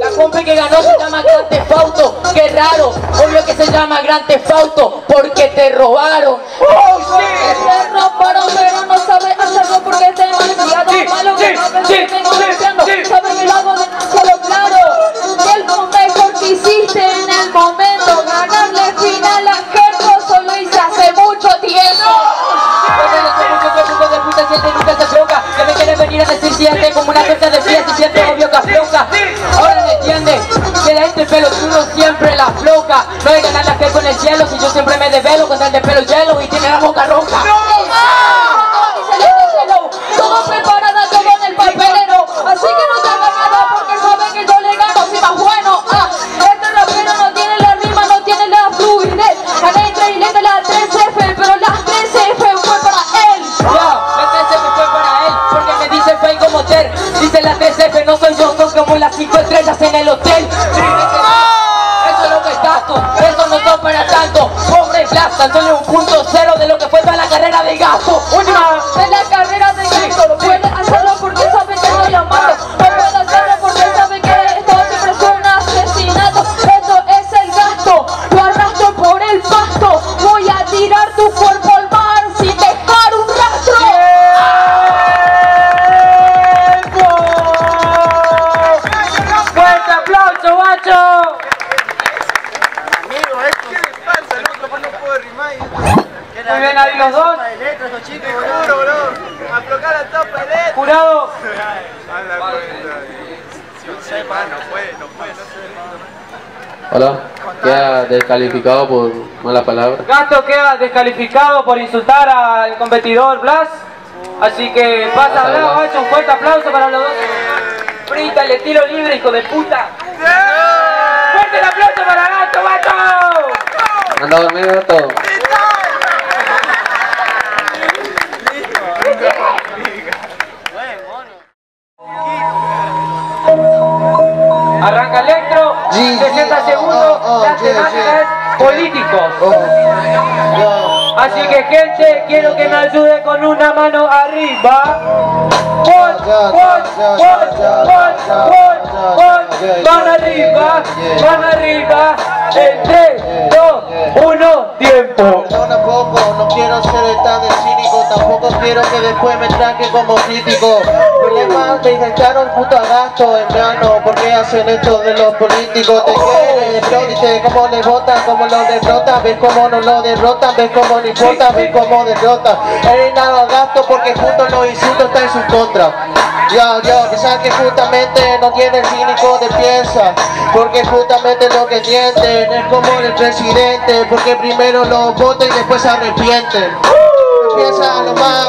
La compa que ganó se llama Gran Theft Auto. Qué raro, obvio que se llama Gran Theft Auto porque te robaron. Te robaron pero no sabes hacerlo porque te demasiado malo que no ves que vengo diciendo Sabes que lo hago demasiado claro Que es lo mejor que hiciste en el momento Ganarle final venir a decir siente como una cosa de pies y siente obvio que afloja Ahora me entiende que la gente pelotudo siempre la afloja No hay ganar la fe con el cielo si yo siempre me develo con el de pelo hielo y tiene la boca roja como las 5 estrellas en el hotel. Eso es lo que gasto, eso no son para tanto. Pobre Blas, tan solo un punto cero de lo que fue toda la carrera de gasto. Última descalificado por malas palabras. Gasto queda descalificado por insultar al competidor Blas. Así que pasa Blas, guacho. Un fuerte aplauso para los dos. Frita, le tiro libre, hijo de puta. ¡Fuerte el aplauso para Gato, guacho! Anda a dormir gato. Políticos. Así que gente, quiero que me ayude con una mano arriba. One, one, one, one, one, one. Van arriba, van arriba. En 3, 2, 1, tiempo. Perdona poco, no quiero ser tan tampoco quiero que después me traque como crítico. Problema de intentaron puto a gasto en verano, ¿por qué hacen esto de los políticos? Te quieren, dice cómo le votan, cómo lo derrotan, ves cómo no lo derrotan, ves cómo no importa, ves cómo derrotan. Eres nada gasto porque justo los insultos están en su contra. Yo, yo, que sabes que justamente no tiene cínico de piensa, porque justamente lo que sienten es como el presidente, porque primero lo votan y después se arrepienten. Piensa lo más,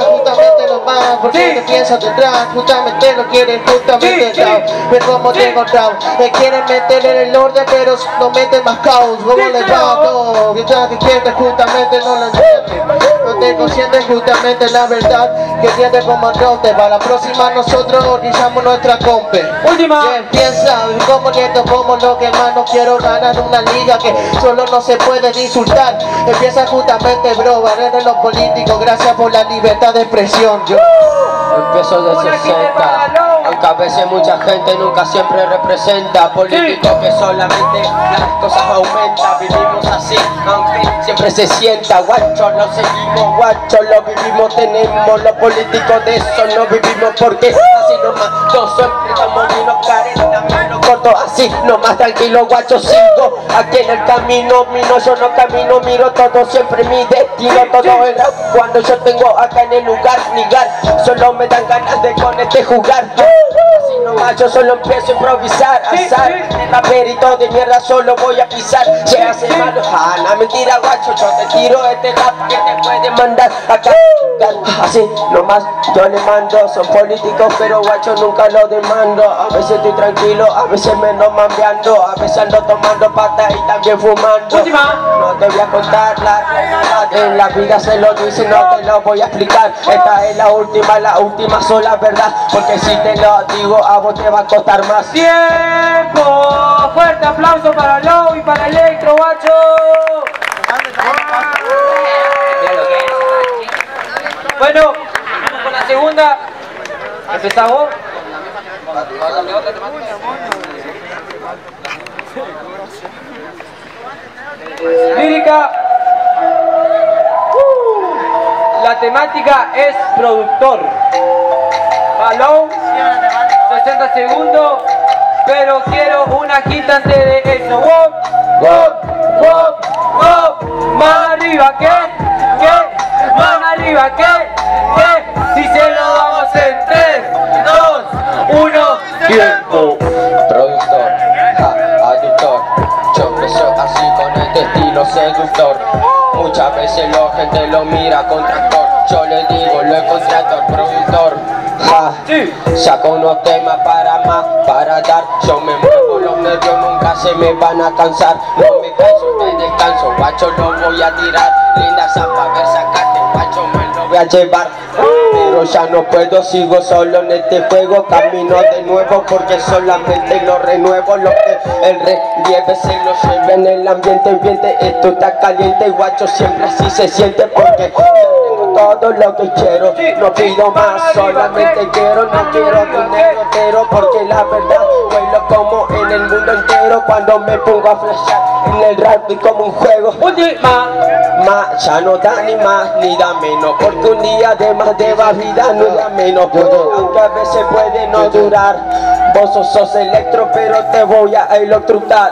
porque te piensas detrás Justamente lo quieren justamente down Ve cómo tengo down Me quieren meter en el orden pero no meten más caos. ¿Cómo les va? Mientras que quieren justamente no lo entienden. No te conscientes justamente la verdad Que tiene como rote Para la próxima nosotros organizamos nuestra compe. Última. Bien, piensa como nieto como lo que más no quiero ganar una liga Que solo no se puede insultar Empieza justamente bro, barrer en los políticos Gracias por la libertad de expresión yo Empiezo de 60 Aunque a veces mucha gente nunca siempre representa Políticos que solamente las cosas aumentan. Vivimos así, aunque siempre se sienta. Guacho, lo seguimos, guacho, lo vivimos Tenemos los políticos de eso no vivimos Porque así nomás, yo siempre estamos 40 menos corto Así nomás tranquilo, guacho, sigo Aquí en el camino, miro, yo no camino Miro todo, siempre mi destino Todo el rap. Cuando yo tengo acá en el lugar Nigar, solo me dan ganas de con este jugar. Así nomás yo solo empiezo a improvisar Azar, raperito de mierda solo voy a pisar. Se hace malo, ah, no mentira guacho Yo te tiro este rap que te puede mandar acá. Así nomás yo le mando Son políticos pero guacho nunca lo demando. A veces estoy tranquilo, a veces me ando mambeando A veces ando tomando pata y también fumando No te voy a contar la realidad En la vida se lo dice, no te lo voy a explicar Esta es la última, la última sola verdad Porque si te lo digo a vos te va a costar más ¡Tiempo! Fuerte aplauso para Low y para Electro, guacho. Bueno, vamos con la segunda. ¿Empezamos? Lírica. La temática es productor. Balón, 60 segundos, pero quiero una quita antes de eso. Wop, wop, wop, wop. Más arriba, ¿qué? ¿Qué? Más arriba, ¿qué? ¿Qué? Si se lo tiempo. Productor, ja, adictor Yo empezó así con este estilo seductor. Muchas veces la gente lo mira con tractor Yo le digo, lo he contrato productor. Ja, saco unos temas para más, para dar. Yo me muevo, los nervios nunca se me van a cansar. No me canso, te descanso, guacho lo voy a tirar. Linda zapa, ver me lo a llevar. Pero ya no puedo, sigo solo en este juego Camino de nuevo porque solamente lo renuevo Lo que el relieve se lo lleva en el ambiente ambiente Esto está caliente, guacho, siempre así se siente Porque todo lo que quiero. No pido más, solamente quiero No quiero dinero entero porque la verdad Vuelo como en el mundo entero Cuando me pongo a flashar en el rap y como un juego. Última Más, ya no da ni más ni da menos Porque un día de más de vida no da menos Puede, aunque a veces puede no durar Vos sos, sos electro pero te voy a electrocutar.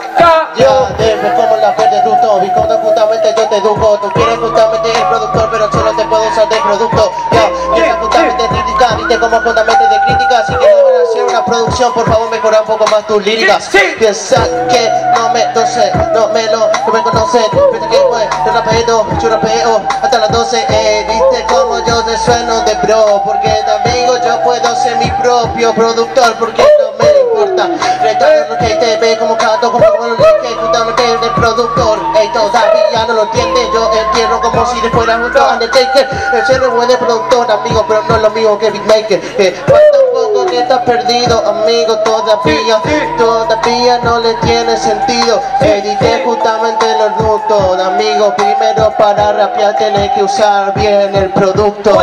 Yo debe como la verde ruto Y cuando justamente yo te educo. Tú quieres justamente el productor Pero solo te puedo usar de producto. Yo, piensa justamente crítica Viste como fundamente de crítica Así que no van a hacer una producción Por favor mejora un poco más tus líricas. Piensa que no me entonces No me lo, no me conoces Piensa que pues yo rapeo, yo rapeo Hasta las 12 eh, Viste como yo te sueno de bro Porque de amigo yo puedo ser mi propio productor Porque no me importa. Retorno que te ve como canto Como justamente productor Ey, todavía no lo entiende. Yo entiendo como si fuera a Undertaker. El ser un buen productor, amigo Pero no es lo mismo que beatmaker. Eh, un que estás perdido, amigo Todavía, todavía no le tiene sentido. Edité justamente los minutos Amigo, primero para rapear Tienes que usar bien el producto.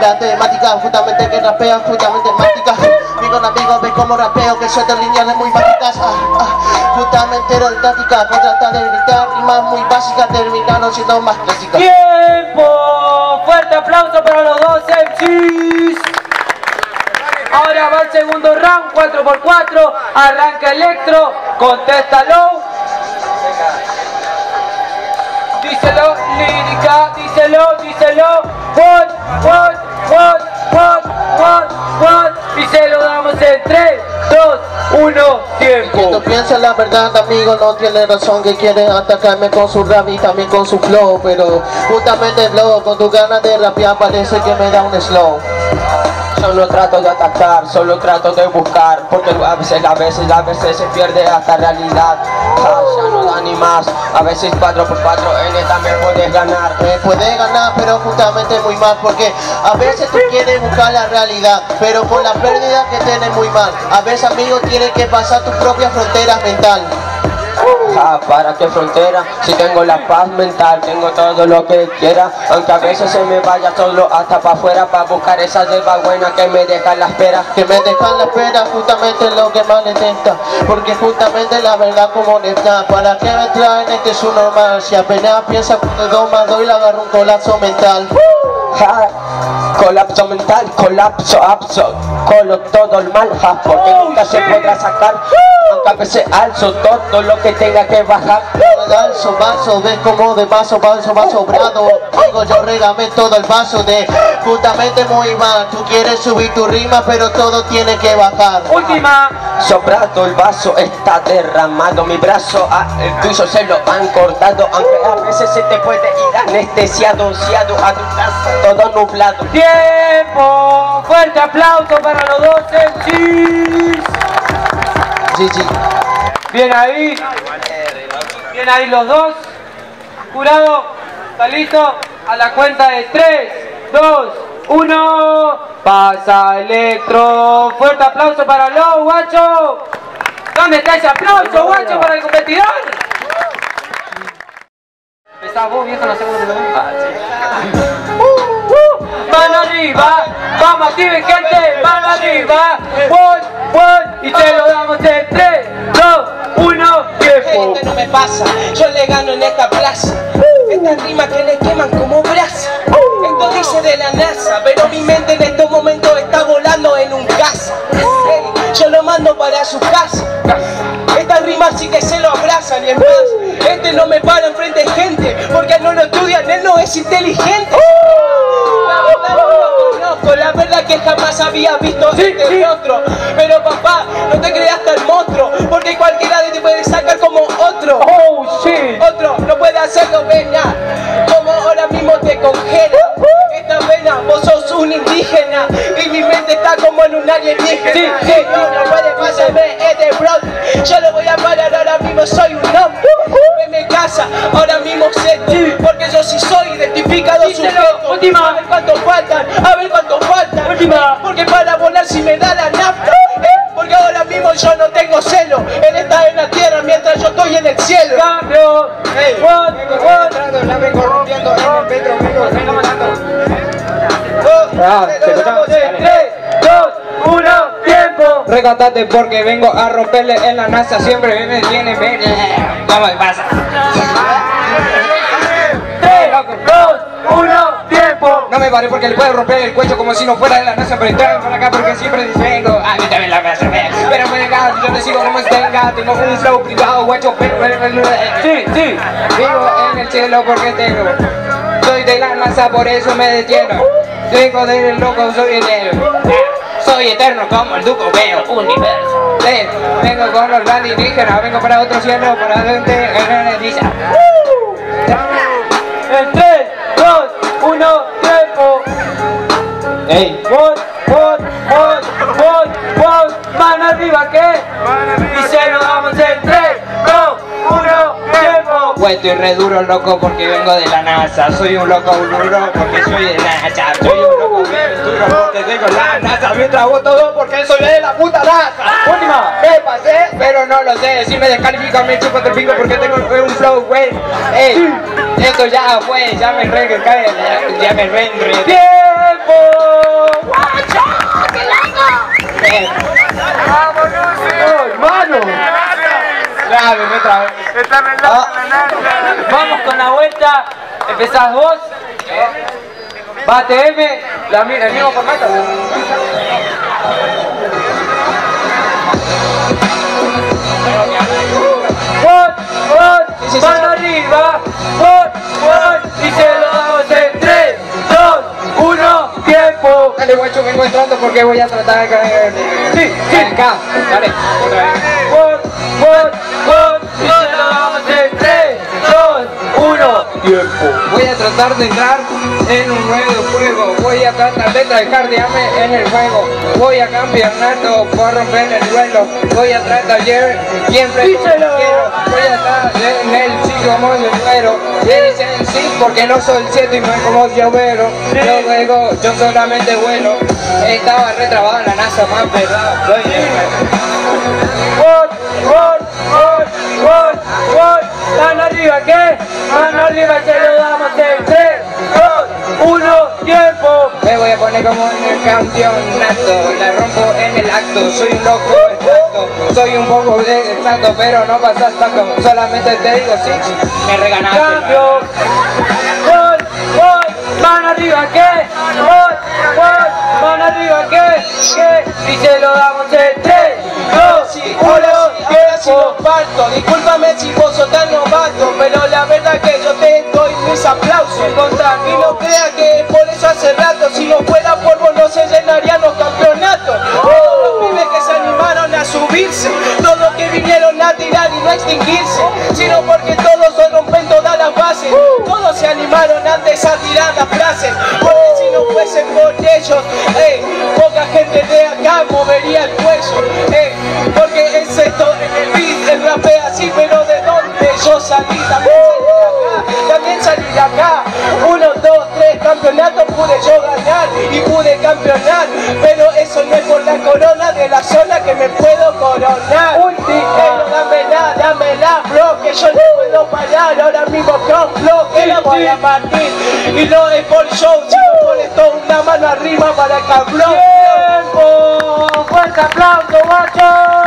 La temática justamente que rapea Justamente mágica Amigo, amigo, ves como rapeo Que suelta lineales muy mágicas ah, ah, Justamente era táctica Contrata de gritar rimas muy básicas Terminaron siendo más clásicas ¡Tiempo! Fuerte aplauso para los dos MCs. Ahora va el segundo round, 4x4. Arranca Electro, contesta Low. Díselo, lírica, díselo, díselo. What, what, what, what, what, what. Y se lo damos en 3, 2, 1, 10. Que tú piensas la verdad, amigo, no tiene razón que quieren atacarme con su rap y también con su flow. Pero justamente flow, con tu ganas de rapear parece que me da un slow. Yo no trato de atacar, solo trato de buscar Porque a veces, a veces, a veces se pierde hasta realidad. Ah, Ya no da ni más, a veces 4 por 4 en esta me puedes ganar. Me puede ganar, pero justamente muy mal Porque a veces tú quieres buscar la realidad Pero con la pérdida que tienes muy mal. A veces, amigo, tienes que pasar tus propias fronteras mental Ah, ¿Para qué frontera? Si tengo la paz mental, tengo todo lo que quiera. Aunque a veces se me vaya solo hasta para afuera Para buscar esa yerba buena que me deja la espera. Que me dejan la espera justamente lo que más le tenta. Porque justamente la verdad como neta ¿Para qué me traen este su normal? Si apenas piensa cuando dos más doy le agarro un colapso mental. Ja, colapso mental, colapso, abso, colo todo el mal, ja, porque nunca se podrá sacar, aunque a veces alzo todo lo que tenga que bajar. Alzo, vaso, ves como de vaso, vaso, va sobrado Digo yo regame todo el vaso de justamente muy mal. Tú quieres subir tu rima pero todo tiene que bajar. Última. Sobrado el vaso está derramado, mi brazo. A el tuyo se lo han cortado, aunque a veces se te puede ir anestesiado, ciado a tu casa, todo nublado. ¡Tiempo! Fuerte aplauso para los dos MCs. GG. Bien ahí. Bien ahí los dos. Jurado, ¿está listo? A la cuenta de 3, 2, 1. Pasa Electro. Fuerte aplauso para los guachos. ¿Dónde está ese aplauso, guacho, para el competidor? Empezás vos, viejo, no lo Uh, uh, Mano arriba, vamos activen gente, mano arriba, one, one, y te lo damos en 3, 2, 1, tiempo. Gente no me pasa, yo le gano en esta plaza. Estas rimas que le queman como brasa. Esto dice de la NASA, pero mi mente en estos momentos está volando en un casa. Yo lo mando para su casa. Estas rimas sí que se lo abrazan y es más, este no me para enfrente de gente, porque no lo estudian, él no es inteligente. La verdad no lo conozco, la verdad que jamás había visto este rostro. Pero papá, no te creas tan monstruo, porque cualquiera de ti puede sacar como otro. Oh shit. Otro no puede hacerlo pena, como ahora mismo te congela. Esta pena, vos sos un indígena y mi mente está como en un alienígena. Sí, sí. No, no puede pasarme este bro. Yo lo voy a parar ahora mismo, soy un hombre. Me casa, ahora mismo sé porque yo sí soy identificado Díselo, sujeto. última. A ver cuántos faltan, a ver cuántos faltan. Última. Porque para volar si me da la nafta. eh, Porque ahora mismo yo no tengo celo. Él está en la tierra mientras yo estoy en el cielo. Cambio. Ey, One, one. la vengo rompiendo en el petro, vengo, vengo matando. Ah, te escuchamos. 3, 2, 1, porque vengo a romperle en la NASA, siempre me tiene ven. ¿Cómo pasa? 3, 2, 1, tiempo. No me paré porque le puedo romper el cuello como si no fuera de la NASA, pero entraron por acá porque siempre vengo. A mí también la casa, pero me dejas, yo te sigo como tenga, tengo un flow privado, guacho, pero, Sí, sí. Vivo en el cielo porque tengo. Soy de la NASA, por eso me detieno. Vengo del loco, soy eterno. Soy eterno como el duco, veo universo. Vengo con los alienígenas, vengo para otro cielo, para donde dice. En 3, 2, 1, tiempo. Ey, One, one, one, one, one. Mano arriba, ¿qué? Y se lo damos en 3, 2, 1, Pues estoy re duro, loco, porque vengo de la NASA. Soy un loco duro porque soy de la NASA. Soy un loco bien duro porque tengo la NASA. Mientras vos todo porque soy de la puta NASA. Última. Me pasé, pero no lo sé. Si me descalifican me chupo el pico porque tengo un flow, güey. Ey, esto ya fue, ya me re que cae, ya, ya me re re. ¡Tiempo! Eh, ¡Oh, hermano! Ya, me trabé. Vamos con la vuelta. Empezás vos. Va TM, la el mismo formato. One, one, mano arriba. One, one, y se lo damos en 3, 2, 1, tiempo. Dale, guacho, vengo entrando porque voy a tratar de caer. Sí, sí. Acá, dale, otra vez. One, one, one, y se lo damos en 3, 2, 1, tiempo. Voy a tratar de entrar en un nuevo juego. Voy a tratar de trajardearme en el juego. Voy a campeonato por romper el duelo. Voy a tratar ayer siempre como quiero. Voy a estar en el sitio como el número. Me dicen sí porque no soy el 7 y no es como llavero. Yo juego, yo solamente vuelo. Estaba retrabado en la NASA más verdad. Soy el One, one, one, one, one. Mano arriba, ¿qué? Mano arriba, se lo damos en 3, 2, 1, tiempo. Me voy a poner como en el campeonato, la rompo en el acto, soy un loco soy un poco de exacto, pero no pasas tanto, solamente te digo sí, me reganaste. Cambio. One, one, mano arriba, ¿qué? One, one, mano arriba, ¿qué? ¿Qué? Y se lo damos en 3, 2, 1, Ahora sí tiempo. lo parto, discúlpame si vos sos tan novato, pero la verdad que yo te doy mis aplausos contra y no creas que por eso hace rato, si no fuera por vos no se llenarían los campeonatos. Todos los pibes que se animaron a subirse, todos los que vinieron a tirar y no extinguirse, sino porque todos hoy rompen todas las bases, todos se animaron antes a tirar las frases, porque si no fuesen por ellos, eh, poca gente de acá movería el cuello, eh, pero de dónde yo salí, también salí de acá, también salí de acá, uno, dos, tres campeonatos pude yo ganar y pude campeonar, pero eso no es por la corona de la zona que me puedo coronar. Pero dámela, dámela, bro, que yo no puedo parar ahora mismo con flow, que la voy a partir. Y no es por show, sino por esto una mano arriba para el cabrón. ¡Tiempo! ¡Fuerte aplauso, guacho!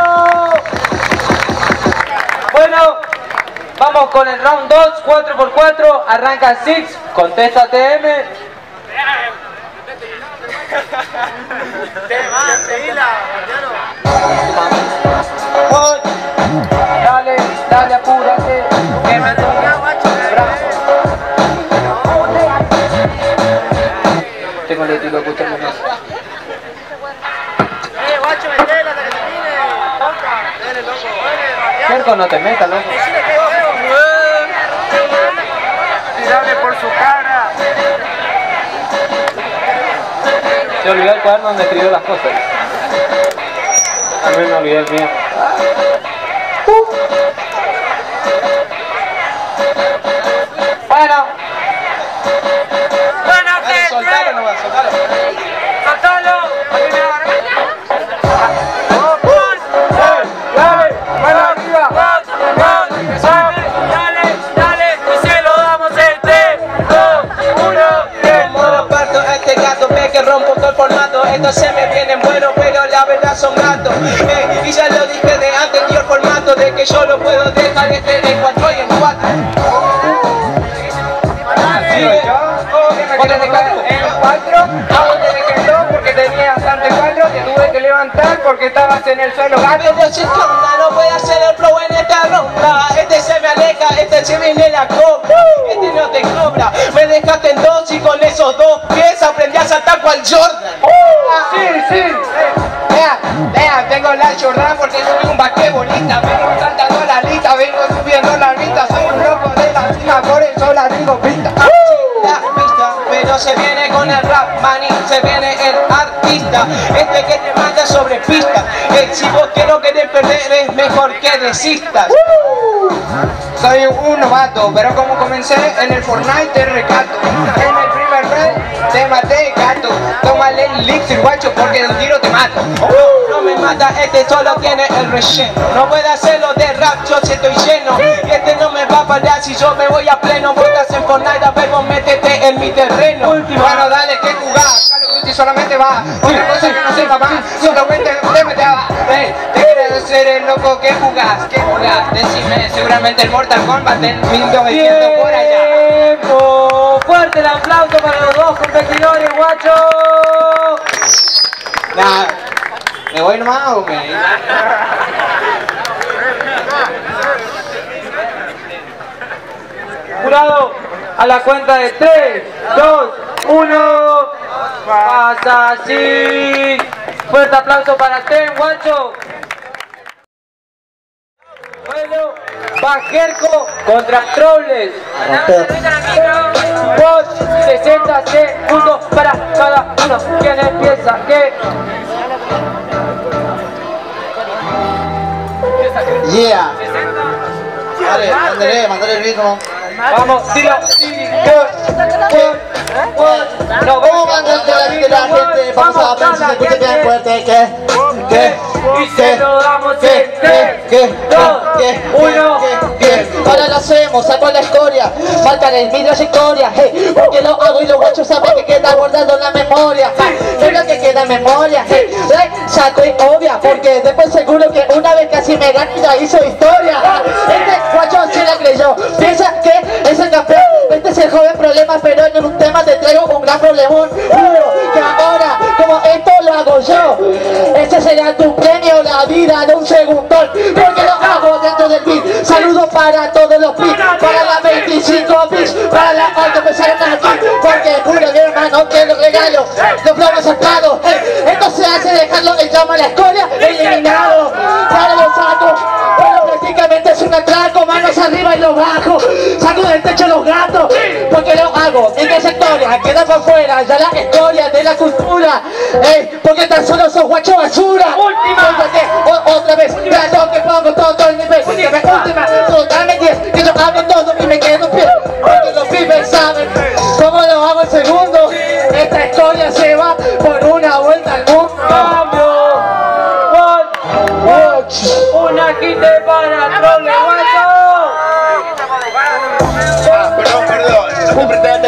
Con el round 2, 4x4, arranca 6, contesta TM. Dale, dale, apúrate. Que me Tengo el estilo que usted me dice. Eh, guacho, metela hasta que termine. Dale, loco. No te metas, loco. Se olvidó el cuaderno donde escribió las cosas. Mí me olvidé el mío. Estos se me vienen buenos, pero la verdad son gatos. Eh, y ya lo dije de anterior formato, de que yo lo puedo dejar este en 4 y en 4. Porque te cuatro, cuatro, porque tenía bastante cuatro, te tuve que levantar porque estabas en el suelo gato. Pero sin onda, no a hacer el flow en esta ronda. Este se me aleja, este se viene la cobra. Este no te cobra, me dejaste en dos y con esos dos pies aprendí a saltar cual Jordan. Sí, sí. Vea, vea, tengo la Jordan porque soy un basquetbolista. Vengo saltando la lista, vengo subiendo la lista. Soy un loco de la cima, por eso la digo pista. La pista, pero se viene con el rap, maní, se viene el artista. Este que te manda sobre pista. Si vos que no querés perder, es mejor que desistas. Soy un novato, pero como comencé en el Fortnite te recato. En el te maté, gato. Tómale el elixir, guacho, porque de un tiro te mato. No me mata, este solo tiene el relleno. No puede hacerlo de rap, yo sí estoy lleno. Y este no me va a parar si yo me voy a pleno. Estás en Fortnite, a ver, vos métete en mi terreno. Bueno, dale, que jugás. Call of solamente va. Otra cosa que no sé, papá. Solamente te metes a. Ey, te quieres ser el loco que jugás. ¿Qué jugás? Decime, seguramente el Mortal Kombat del 1900 por allá. ¡Tiempo! Fuerte el aplauso para los dos competidores, guacho. Nah, ¿me voy nomás o me.? Jurado, a la cuenta de 3, 2, 1. pasa así. Fuerte aplauso para Ten, guacho. Bueno, Bajerco contra Troles. Vos 60 segundos para cada uno. ¿Quién empieza? ¿Qué? Yeah. Dale, mándale, mándale el ritmo. Vamos, dilo. No, ¿Cómo mandarte la gente, la gente? Vamos a ver si se escucha bien fuerte. ¿Qué? ¿Qué? Y lo damos en 3, ¿Qué? 2, ¿Qué? 1. ¿Qué? Ahora lo hacemos, saco la escoria, vidrio sin historia, hey, porque lo hago y los guachos saben que queda guardado en la memoria, es lo que queda en memoria, hey, saco y obvia, porque después seguro que una vez casi me gané ya hizo historia, este guacho se la creyó, piensa que es el campeón, este es el joven problema, pero en un tema te traigo un gran problemón, que ahora, como esto lo hago yo, este será tu premio, la vida de un segundón, porque lo hago dentro del beat, saludos para todos los beats, para la 25 bits, para la alta empezaron aquí, porque juro mi hermano que los regalo, los plomos sacados, esto se hace dejarlo en llama la escoria, eliminado, para los saco, bueno prácticamente es un atraco, manos arriba y lo bajo, saco del techo los gatos, porque lo hago, en qué sectoria, queda por fuera, ya la historia de la cultura, ey, porque tan solo sos guacho basura, última, otra vez, trato que pongo todo el nivel, que me última, dame 10, que yo hago todo y me quedo pie, porque los pibes saben cómo lo hago en segundo, esta historia se va por una vuelta al mundo. Una quite para Trolle,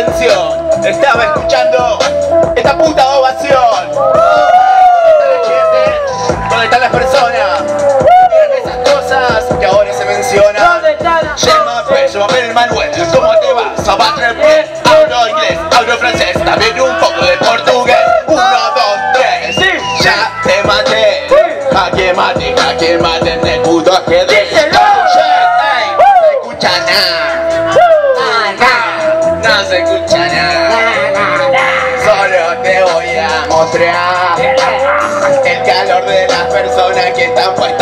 atención. Estaba escuchando esta puta ovación. ¿Dónde están las personas? Esas cosas que ahora se mencionan. Llama el Manuel, ¿cómo te va? Zapatre pues, hablo inglés, hablo francés, también un poco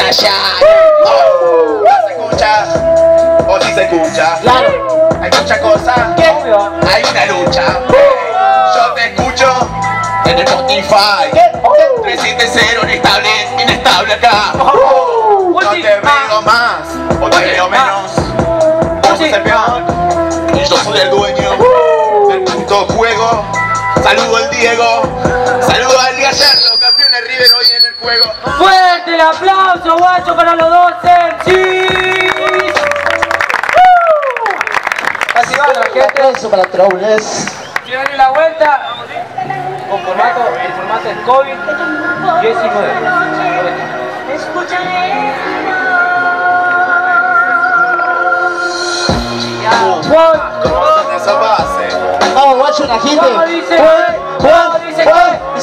allá. Oh, ¿No se escucha? ¿O sí se escucha? Claro. Hay mucha cosa. Hay una lucha. Yo te escucho en el Spotify. 370 inestable, inestable acá. No te veo más, o te veo menos. Vos sos el y yo soy el dueño del puto juego. Saludo al Diego, saludo al Gallardo, de River hoy en el juego. Fuerte el aplauso, guacho, para los dos MCs. Así va la gente. Aplauso para Troubles. Si dan la vuelta, con formato, el formato es ¿Cómo son esa base? Vamos, guacho, la gente. ¿Cómo dice? Juan, Juan, Juan, y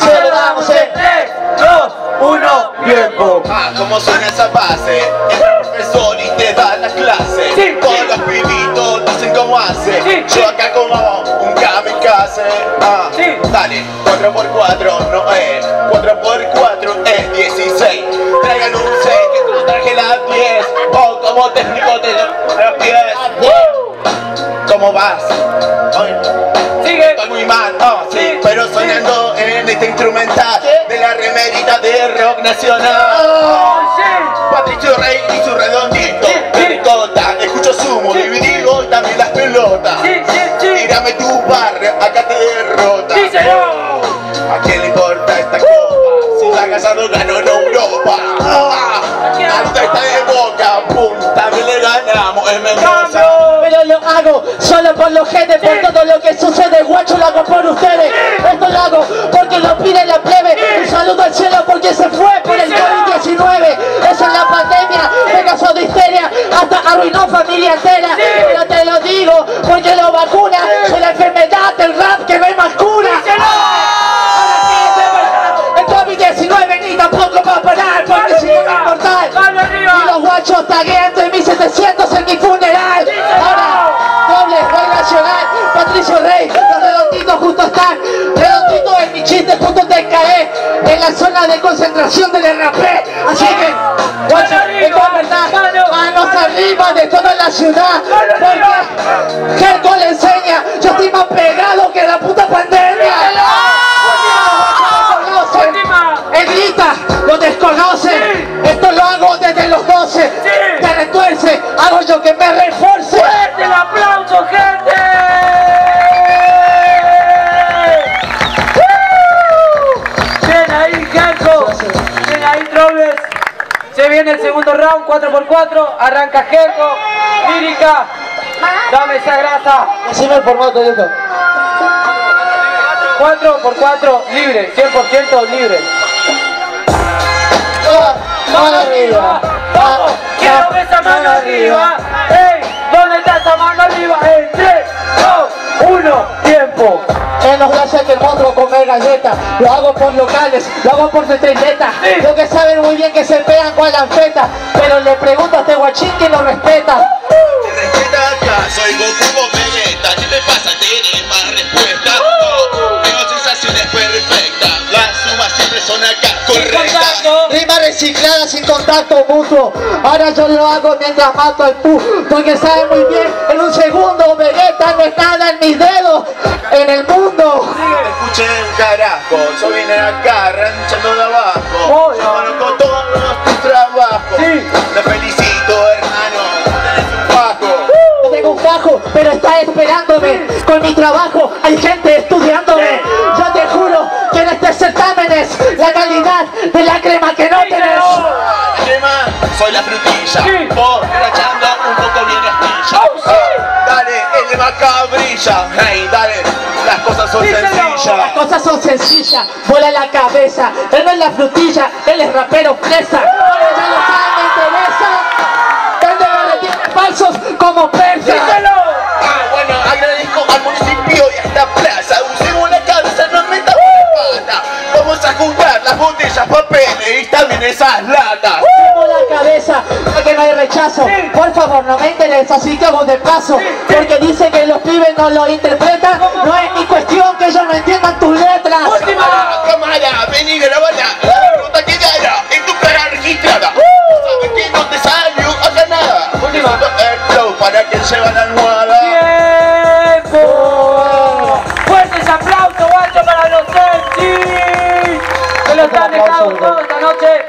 celebramos en 3, 2, 1, tiempo. Ah, ¿cómo suena esa base? El profesor y te da la clase. Todos los pibitos dicen cómo hace. Yo acá como un kamikaze. Ah, dale, 4x4 no es. 4x4 es 16. Traigan un 6 que tú traje las 10. Oh, como te explico te los pies. ¿Cómo vas? Ay, Sigue. Estoy muy mal, oh, sí, pero sonando en este instrumental de la remerita de rock nacional. Patricio Rey y su redondito, escucho sumo, dividido y también las pelotas. Tírame tu barrio, acá te derrota. ¿A quién le importa esta copa? Si la casado ganó en por los genes, por todo lo que sucede, guacho, lo hago por ustedes. Esto lo hago porque lo pide la plebe. Un saludo al cielo porque se fue por el COVID-19. Esa es la pandemia, me causó de histeria, hasta arruinó familia entera. Pero te lo digo porque lo vacuna de la enfermedad del rap que no hay más cura. Ahora sí, es verdad, el COVID-19 ni tampoco va a parar porque si no es mortal. Y los guachos tagueando en 1700 en mi doble rey los redonditos justo están. Redonditos en mi chiste la desconcentración del RP. Así que, guacho, es verdad, manos arriba de toda la ciudad. Porque Jerko le enseña, yo estoy más pegado que la puta pandemia. Él grita, lo desconocen. Esto lo hago desde los 12. Te retuerce, hago yo que me refuerce. Viene el segundo round, 4x4. Arranca Gerco. Lírica. Dame esa grasa. Decime el formato, viejo. 4x4, libre. 100% libre. Mano arriba. Vamos, quiero ver esa mano arriba. ¡Ey! ¿Dónde está esa mano arriba? En 3, 2, 1, tiempo. Él nos hace que el monstruo come galletas. Lo hago por locales, lo hago por setrileta. Lo que saben muy bien que se pegan con la anfeta. Pero le pregunto a este guachín que lo respeta. Respeta acá, soy Goku o Vegeta ¿Qué te pasa? ¿Tienes más respuesta? Tengo sensaciones perfectas siempre son acá correctas Rima reciclada sin contacto mutuo. Ahora yo lo hago mientras mato al pu. Porque sabe muy bien, en un segundo Vegeta no es nada en mis dedos. En el mundo. Escuchen carajo, yo vine acá ranchando de abajo Yo conozco todos tus trabajos Te felicito hermano, tenés un fajo No tengo un fajo, pero está esperándome. Con mi trabajo hay gente estudiándome. La calidad de la crema que no tenés. La crema, soy la frutilla. Vos rachando un poco bien espilla Dale, el de acá brilla. Hey, dale, las cosas son Las sencillas. Cosas son sencillas, vuela la cabeza. Él no es la frutilla, él es rapero fresa. Ahora ya lo saben, me interesa. Falsos como persa. Botellas, papeles y también esas latas. Tengo la cabeza, que no hay rechazo. Por favor, no me interesa, así que hago de paso. Porque dice que los pibes no lo interpretan. No es mi cuestión que ellos no entiendan tus letras. Cámara, cámara, vení, grabala La ruta que gana en tu cara registrada. Sabes que no te salió acá nada. Necesito el flow para que lleva la almohada esta noche.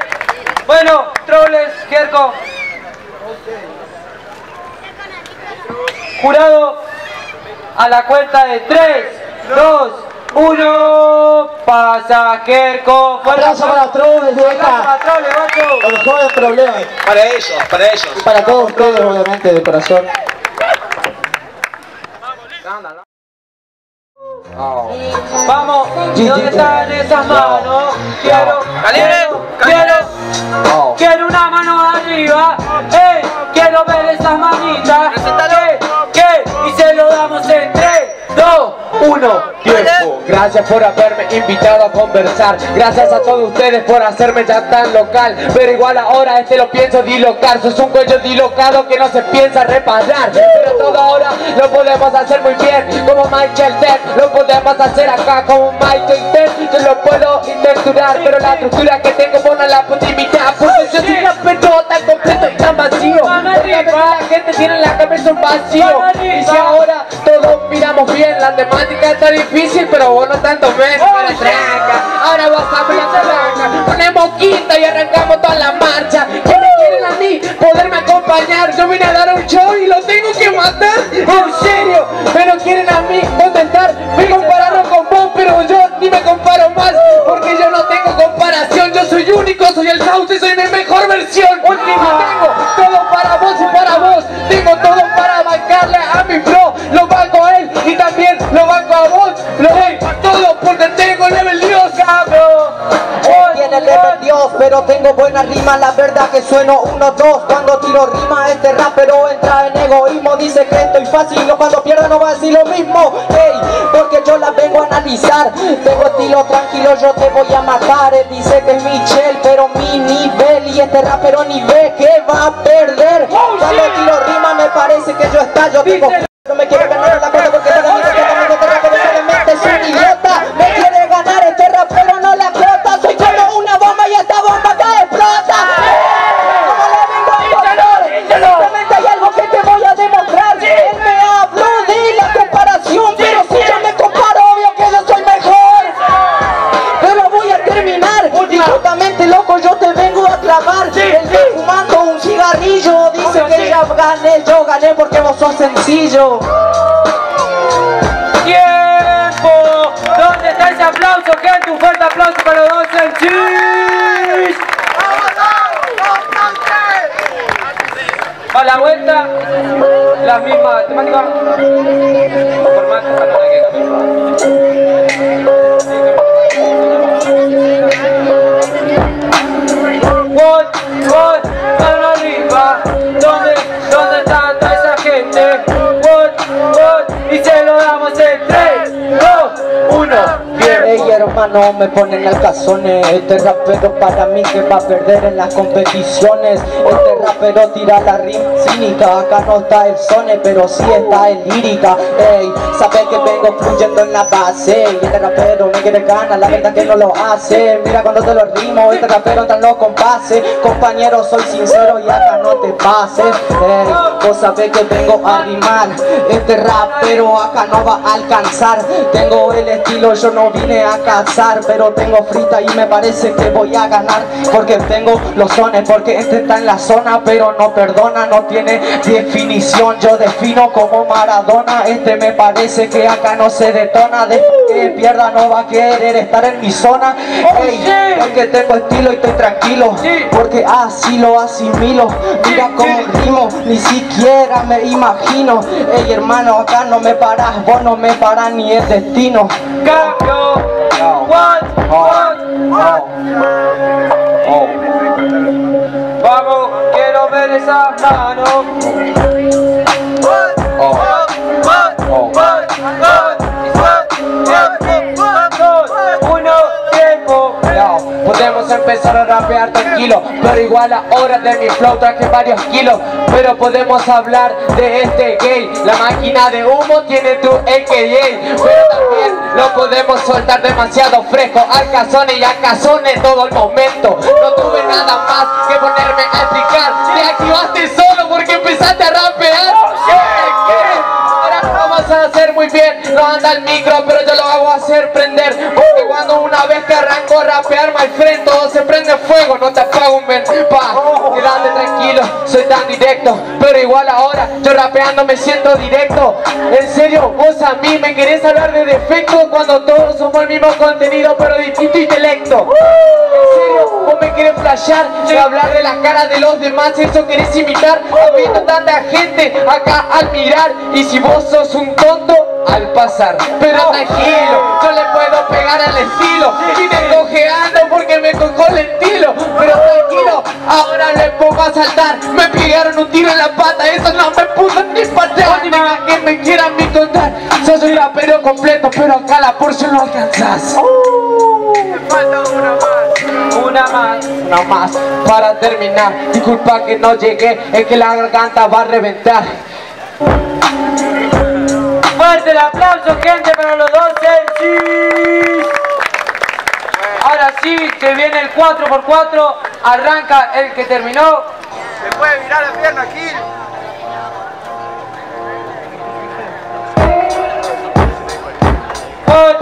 Bueno, Trobles, Jerko. Jurado, a la cuenta de 3, 2, 1. Pasa Jerko. Abrazo para Trobles, de Abrazo acá. para Trobles, guacho. El joven problema. Para ellos, para ellos Y para todos ustedes, obviamente, de corazón. Vamos, ¿y dónde están esas manos? Quiero, quiero, quiero, quiero una mano arriba, ey, quiero ver esas manitas, ¿qué? ¿Qué? Y se lo damos en 3, 2, 1, tiempo. Gracias por haberme invitado a conversar. Gracias a todos ustedes por hacerme ya tan local. Pero igual ahora este lo pienso dilocar. Sos un cuello dilocado que no se piensa reparar. Pero todo ahora lo podemos hacer muy bien. Como Michael Depp, lo podemos hacer acá como Michael Depp. Yo lo puedo intenturar, pero la estructura que tengo no la puedo imitar. Porque yo soy una pelota tan completo y tan vacío. Porque la gente tiene en la cabeza un vacío. Y si ahora todos miramos bien, la temática está difícil, pero vos no tanto menos. Pero tranca, ahora bajamos la tranca. Ponemos quinta y arrancamos toda la marcha. ¿Qué me quieren a mí? Poderme acompañar. Yo vine a dar un show y lo tengo que matar. En serio, pero quieren a mí contestar. Me compararon con vos, pero yo ni me comparo más. Porque yo no tengo comparación. Yo soy único, soy el sauce, soy mi mejor versión. Tengo todo para vos y para vos. Tengo todo para bancarle a mi bro. Lo lo banco a vos. Lo doy todo porque tengo level Dios, cabrón. Tiene level Dios, pero tengo buena rima, la verdad que sueno uno, dos. Cuando tiro rima este rapero entra en egoísmo Dice que estoy fácil, o cuando pierda no va a decir lo mismo. Ey, porque yo la vengo a analizar. Tengo estilo tranquilo, yo te voy a matar. Él dice que es Michelle, pero mi nivel Y este rapero ni ve que va a perder. Cuando tiro rima me parece que yo estallo. Tengo no me quiere ganar la cuenta gané, yo gané porque vos sos sencillo. ¡Tiempo! ¿Dónde está ese aplauso, gente? Un fuerte aplauso para los dos MCs. A la vuelta, la misma temática. One, one. ¿Dónde, dónde está toda esa gente? One, one, y se lo damos en 3, 2, 1. Ey hermano, me ponen alcazones Este rapero para mí que va a perder en las competiciones Este rapero tira la rim cínica Acá no está el sone, pero sí está el lírica. Ey, sabes que vengo fluyendo en la base. Y este rapero me quiere ganar, la verdad que no lo hace. Mira cuando te lo rimo, este rapero tan los compases Compañero, soy sincero y acá no te pases. Ey, vos sabés que vengo a rimar. Este rapero acá no va a alcanzar. Tengo el estilo, yo no vine a cazar. Pero tengo frita y me parece que voy a ganar. Porque tengo los sones, porque este está en la zona Pero no perdona, no tiene definición. Yo defino como Maradona Este me parece que acá no se detona. Después que pierda no va a querer estar en mi zona. Ey, porque tengo estilo y estoy tranquilo Porque así lo asimilo. Mira cómo rimo, ni siquiera me imagino. Ey hermano, acá no me paras, vos no me paras ni el destino. Cambio. One, one, Vamos, Uno, tiempo. Podemos empezar a rapear tranquilo Pero igual ahora de mi flow traje varios kilos. Pero podemos hablar de este gay. La máquina de humo tiene tu AKA Pero también lo podemos soltar demasiado fresco. Alcazones y alcazones todo el momento. No tuve nada más que ponerme a explicar activaste solo porque empezaste a rapear. Ahora lo vamos a hacer muy bien. No anda el micro vez que arranco rapear my friend Todo se prende fuego, no te apago un Pa, quédate tranquilo, soy tan directo Pero igual ahora yo rapeando me siento directo. En serio, vos a mí me querés hablar de defecto Cuando todos somos el mismo contenido pero distinto intelecto. En serio, vos me querés flashear y hablar de la cara de los demás Eso querés imitar. Habiendo tanta gente acá al mirar Y si vos sos un tonto al pasar Pero tranquilo, yo le puedo pegar al estilo. Vine cojeando porque me cojo el estilo. Pero tranquilo, ahora le pongo a saltar. Me pegaron un tiro en la pata, eso no me puso ni patear Ni nada que me quieran ni contar. Yo soy rapero completo, pero acá la Porsche no alcanzas. Falta una más. una más, una más para terminar. Disculpa que no llegué, es que la garganta va a reventar. Fuerte el aplauso, gente, para los dos MCs. Ahora sí, que viene el 4x4. Arranca el que terminó. Se puede mirar la pierna aquí. One,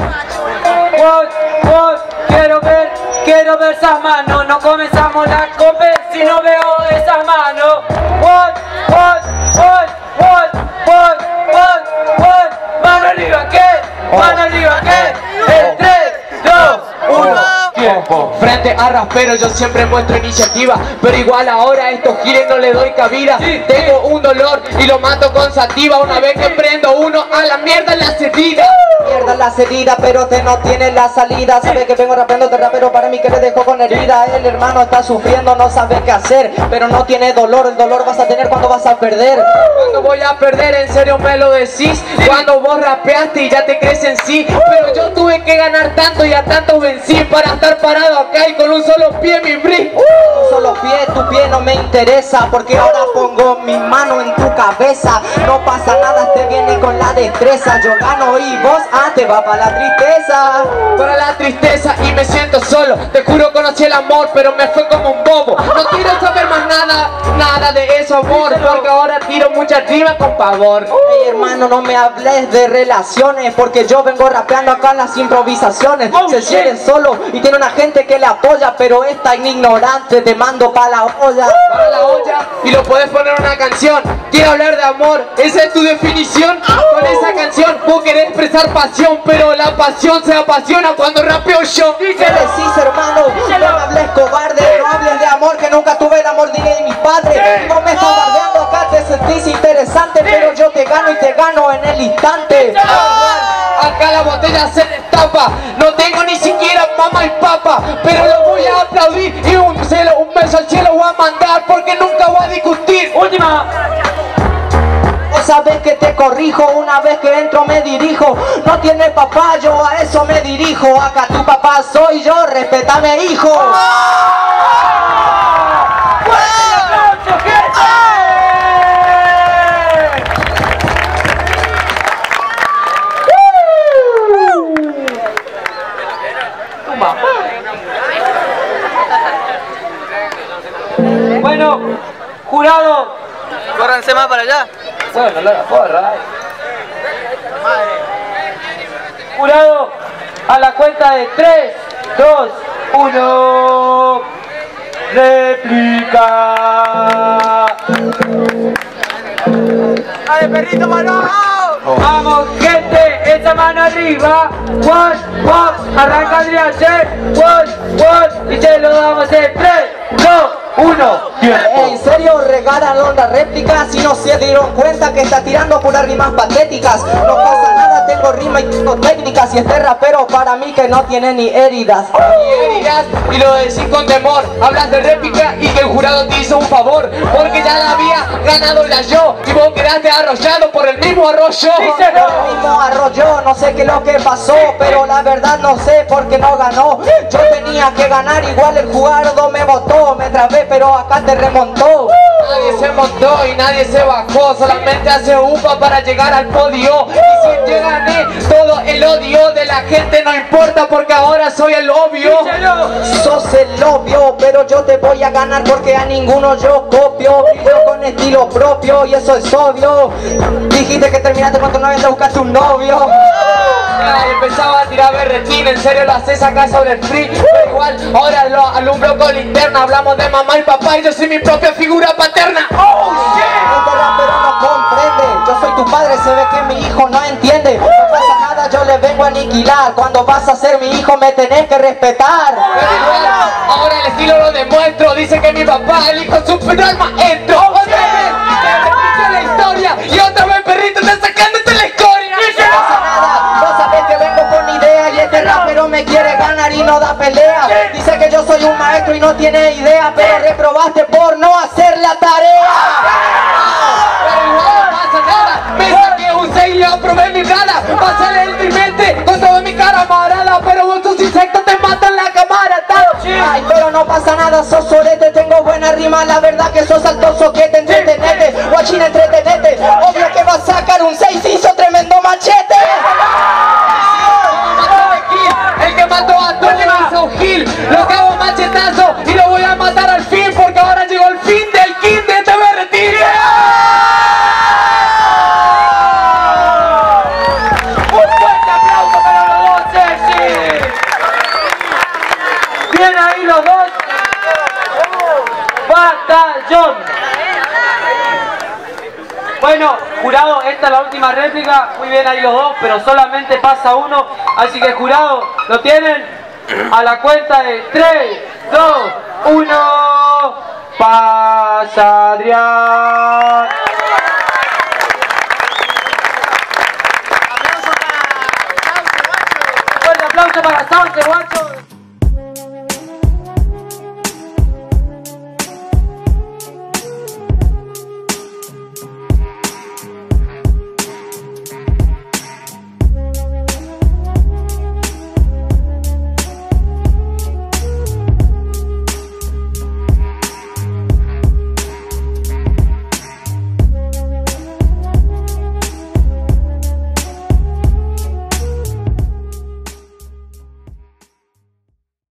one, one. Quiero ver, quiero ver esas manos. No comenzamos la cope si no veo esas manos. One, one, one, one, Tiempo. Frente a rapero yo siempre muestro iniciativa. Pero igual ahora a estos giles no le doy cabida. Tengo un dolor y lo mato con sativa. Una vez que prendo uno a la mierda en la heridas Mierda en las heridas pero te no tiene la salida. Sabe que vengo rapeando de rapero para mí que le dejo con herida. El hermano está sufriendo, no sabe qué hacer. Pero no tiene dolor, el dolor vas a tener cuando vas a perder. Cuando voy a perder, en serio me lo decís. Cuando vos rapeaste y ya te crees en sí. Pero yo tuve que ganar tanto y a tanto vencí Para estar parado acá y con un solo pie mi bri Un solo pie, tu pie no me interesa Porque ahora pongo mi mano en tu cabeza. No pasa nada, te viene con la destreza. Yo gano y vos, ah, te va para la tristeza. Para la tristeza y me siento solo. Te juro conocí el amor, pero me fue como un bobo. No quiero saber más nada, nada de eso amor Porque ahora tiro mucha rima con pavor. Ey hermano, no me hables de relaciones Porque yo vengo rapeando acá en las improvisaciones. Se siente solo y tiene una gente que le apoya Pero esta ignorante te mando pa' la olla Pa' la olla y lo podés poner en una canción. Quiero hablar de amor, esa es tu definición. Con esa canción vos querés expresar pasión, pero la pasión se apasiona cuando rapeo yo. ¿Qué decís hermano? No me hables cobarde, no hables de amor que nunca tuve el amor ni de mis padres. No me estás bardeando te sentís interesante, pero yo te gano y te gano en el instante. Acá la botella se destapa, no tengo ni siquiera mamá y papa, pero lo voy a aplaudir y un, cielo, un beso al cielo voy a mandar porque nunca voy a discutir. Última. Vos sabés que te corrijo, una vez que entro me dirijo. No tiene papá, yo a eso me dirijo. Acá tu papá soy yo, respetame hijo Córranse más para allá. Bueno, la porra. Jurado, a la cuenta de 3, 2, 1. Réplica. ¡Dale, perrito, mano! Vamos, gente, esa mano arriba. One, one, arranca Adrián, one, one, y se lo damos en 3, 2, 1. En serio regalan la réplica Si no se dieron cuenta que está tirando puras rimas patéticas. No pasa nada, tengo rima y tengo técnicas Y este rapero para mí que no tiene ni heridas. Ni heridas y lo decís con temor. Hablas de réplica y que el jurado te hizo un favor. Porque ya la había ganado la yo Y vos quedaste arrollado por el mismo arroyo. Por el mismo arroyo, no sé qué es lo que pasó Pero la verdad no sé por qué no ganó. Yo tenía que ganar, igual el jurado me votó Me trabé pero acá te remontó. Nadie se montó y nadie se bajó Solamente hace upa para llegar al podio. Y si yo gané todo el odio de la gente no importa Porque ahora soy el obvio. Sos el obvio, pero yo te voy a ganar porque a ninguno yo copio. Yo con estilo propio y eso es obvio. Dijiste que terminaste con tu novia te buscaste un novio. Empezaba a tirar berretín, en serio lo haces acá sobre el free. Pero igual, ahora lo alumbro con linterna. Hablamos de mamá y papá y yo soy mi propia figura paterna. ¡Oh, Este no comprende Yo soy tu padre, se ve que mi hijo no entiende. No pasa nada, yo le vengo a aniquilar. Cuando vas a ser mi hijo me tenés que respetar. Ahora el estilo lo demuestro. Dice que mi papá, el hijo superior al maestro Otra vez, te repito la historia Y otra vez, perrito, está sacándote la escoria No pasa nada, vos sabés que vengo con idea Y este rapero me quiere ganar y no da pelea. Dice que yo soy un maestro y no tiene idea Pero reprobaste por no hacer la tarea saqué un 6 y le aprobé mi brada Pásale en mi mente con toda mi cara morada. Pero vos tus insectos te matan la cámara Ay, pero no pasa nada, sos sorete, tengo buena rima La verdad que sos alto soquete, entretenete Guachín, entretenete. Obvio que va a sacar un 6, hizo tremendo machete. El que mató a todos hizo gil Lo que hago machetazo y jurado, esta es la última réplica. Muy bien ahí los dos, pero solamente pasa uno. Así que jurado, ¿lo tienen? A la cuenta de 3, 2, 1. Pasa Adrián.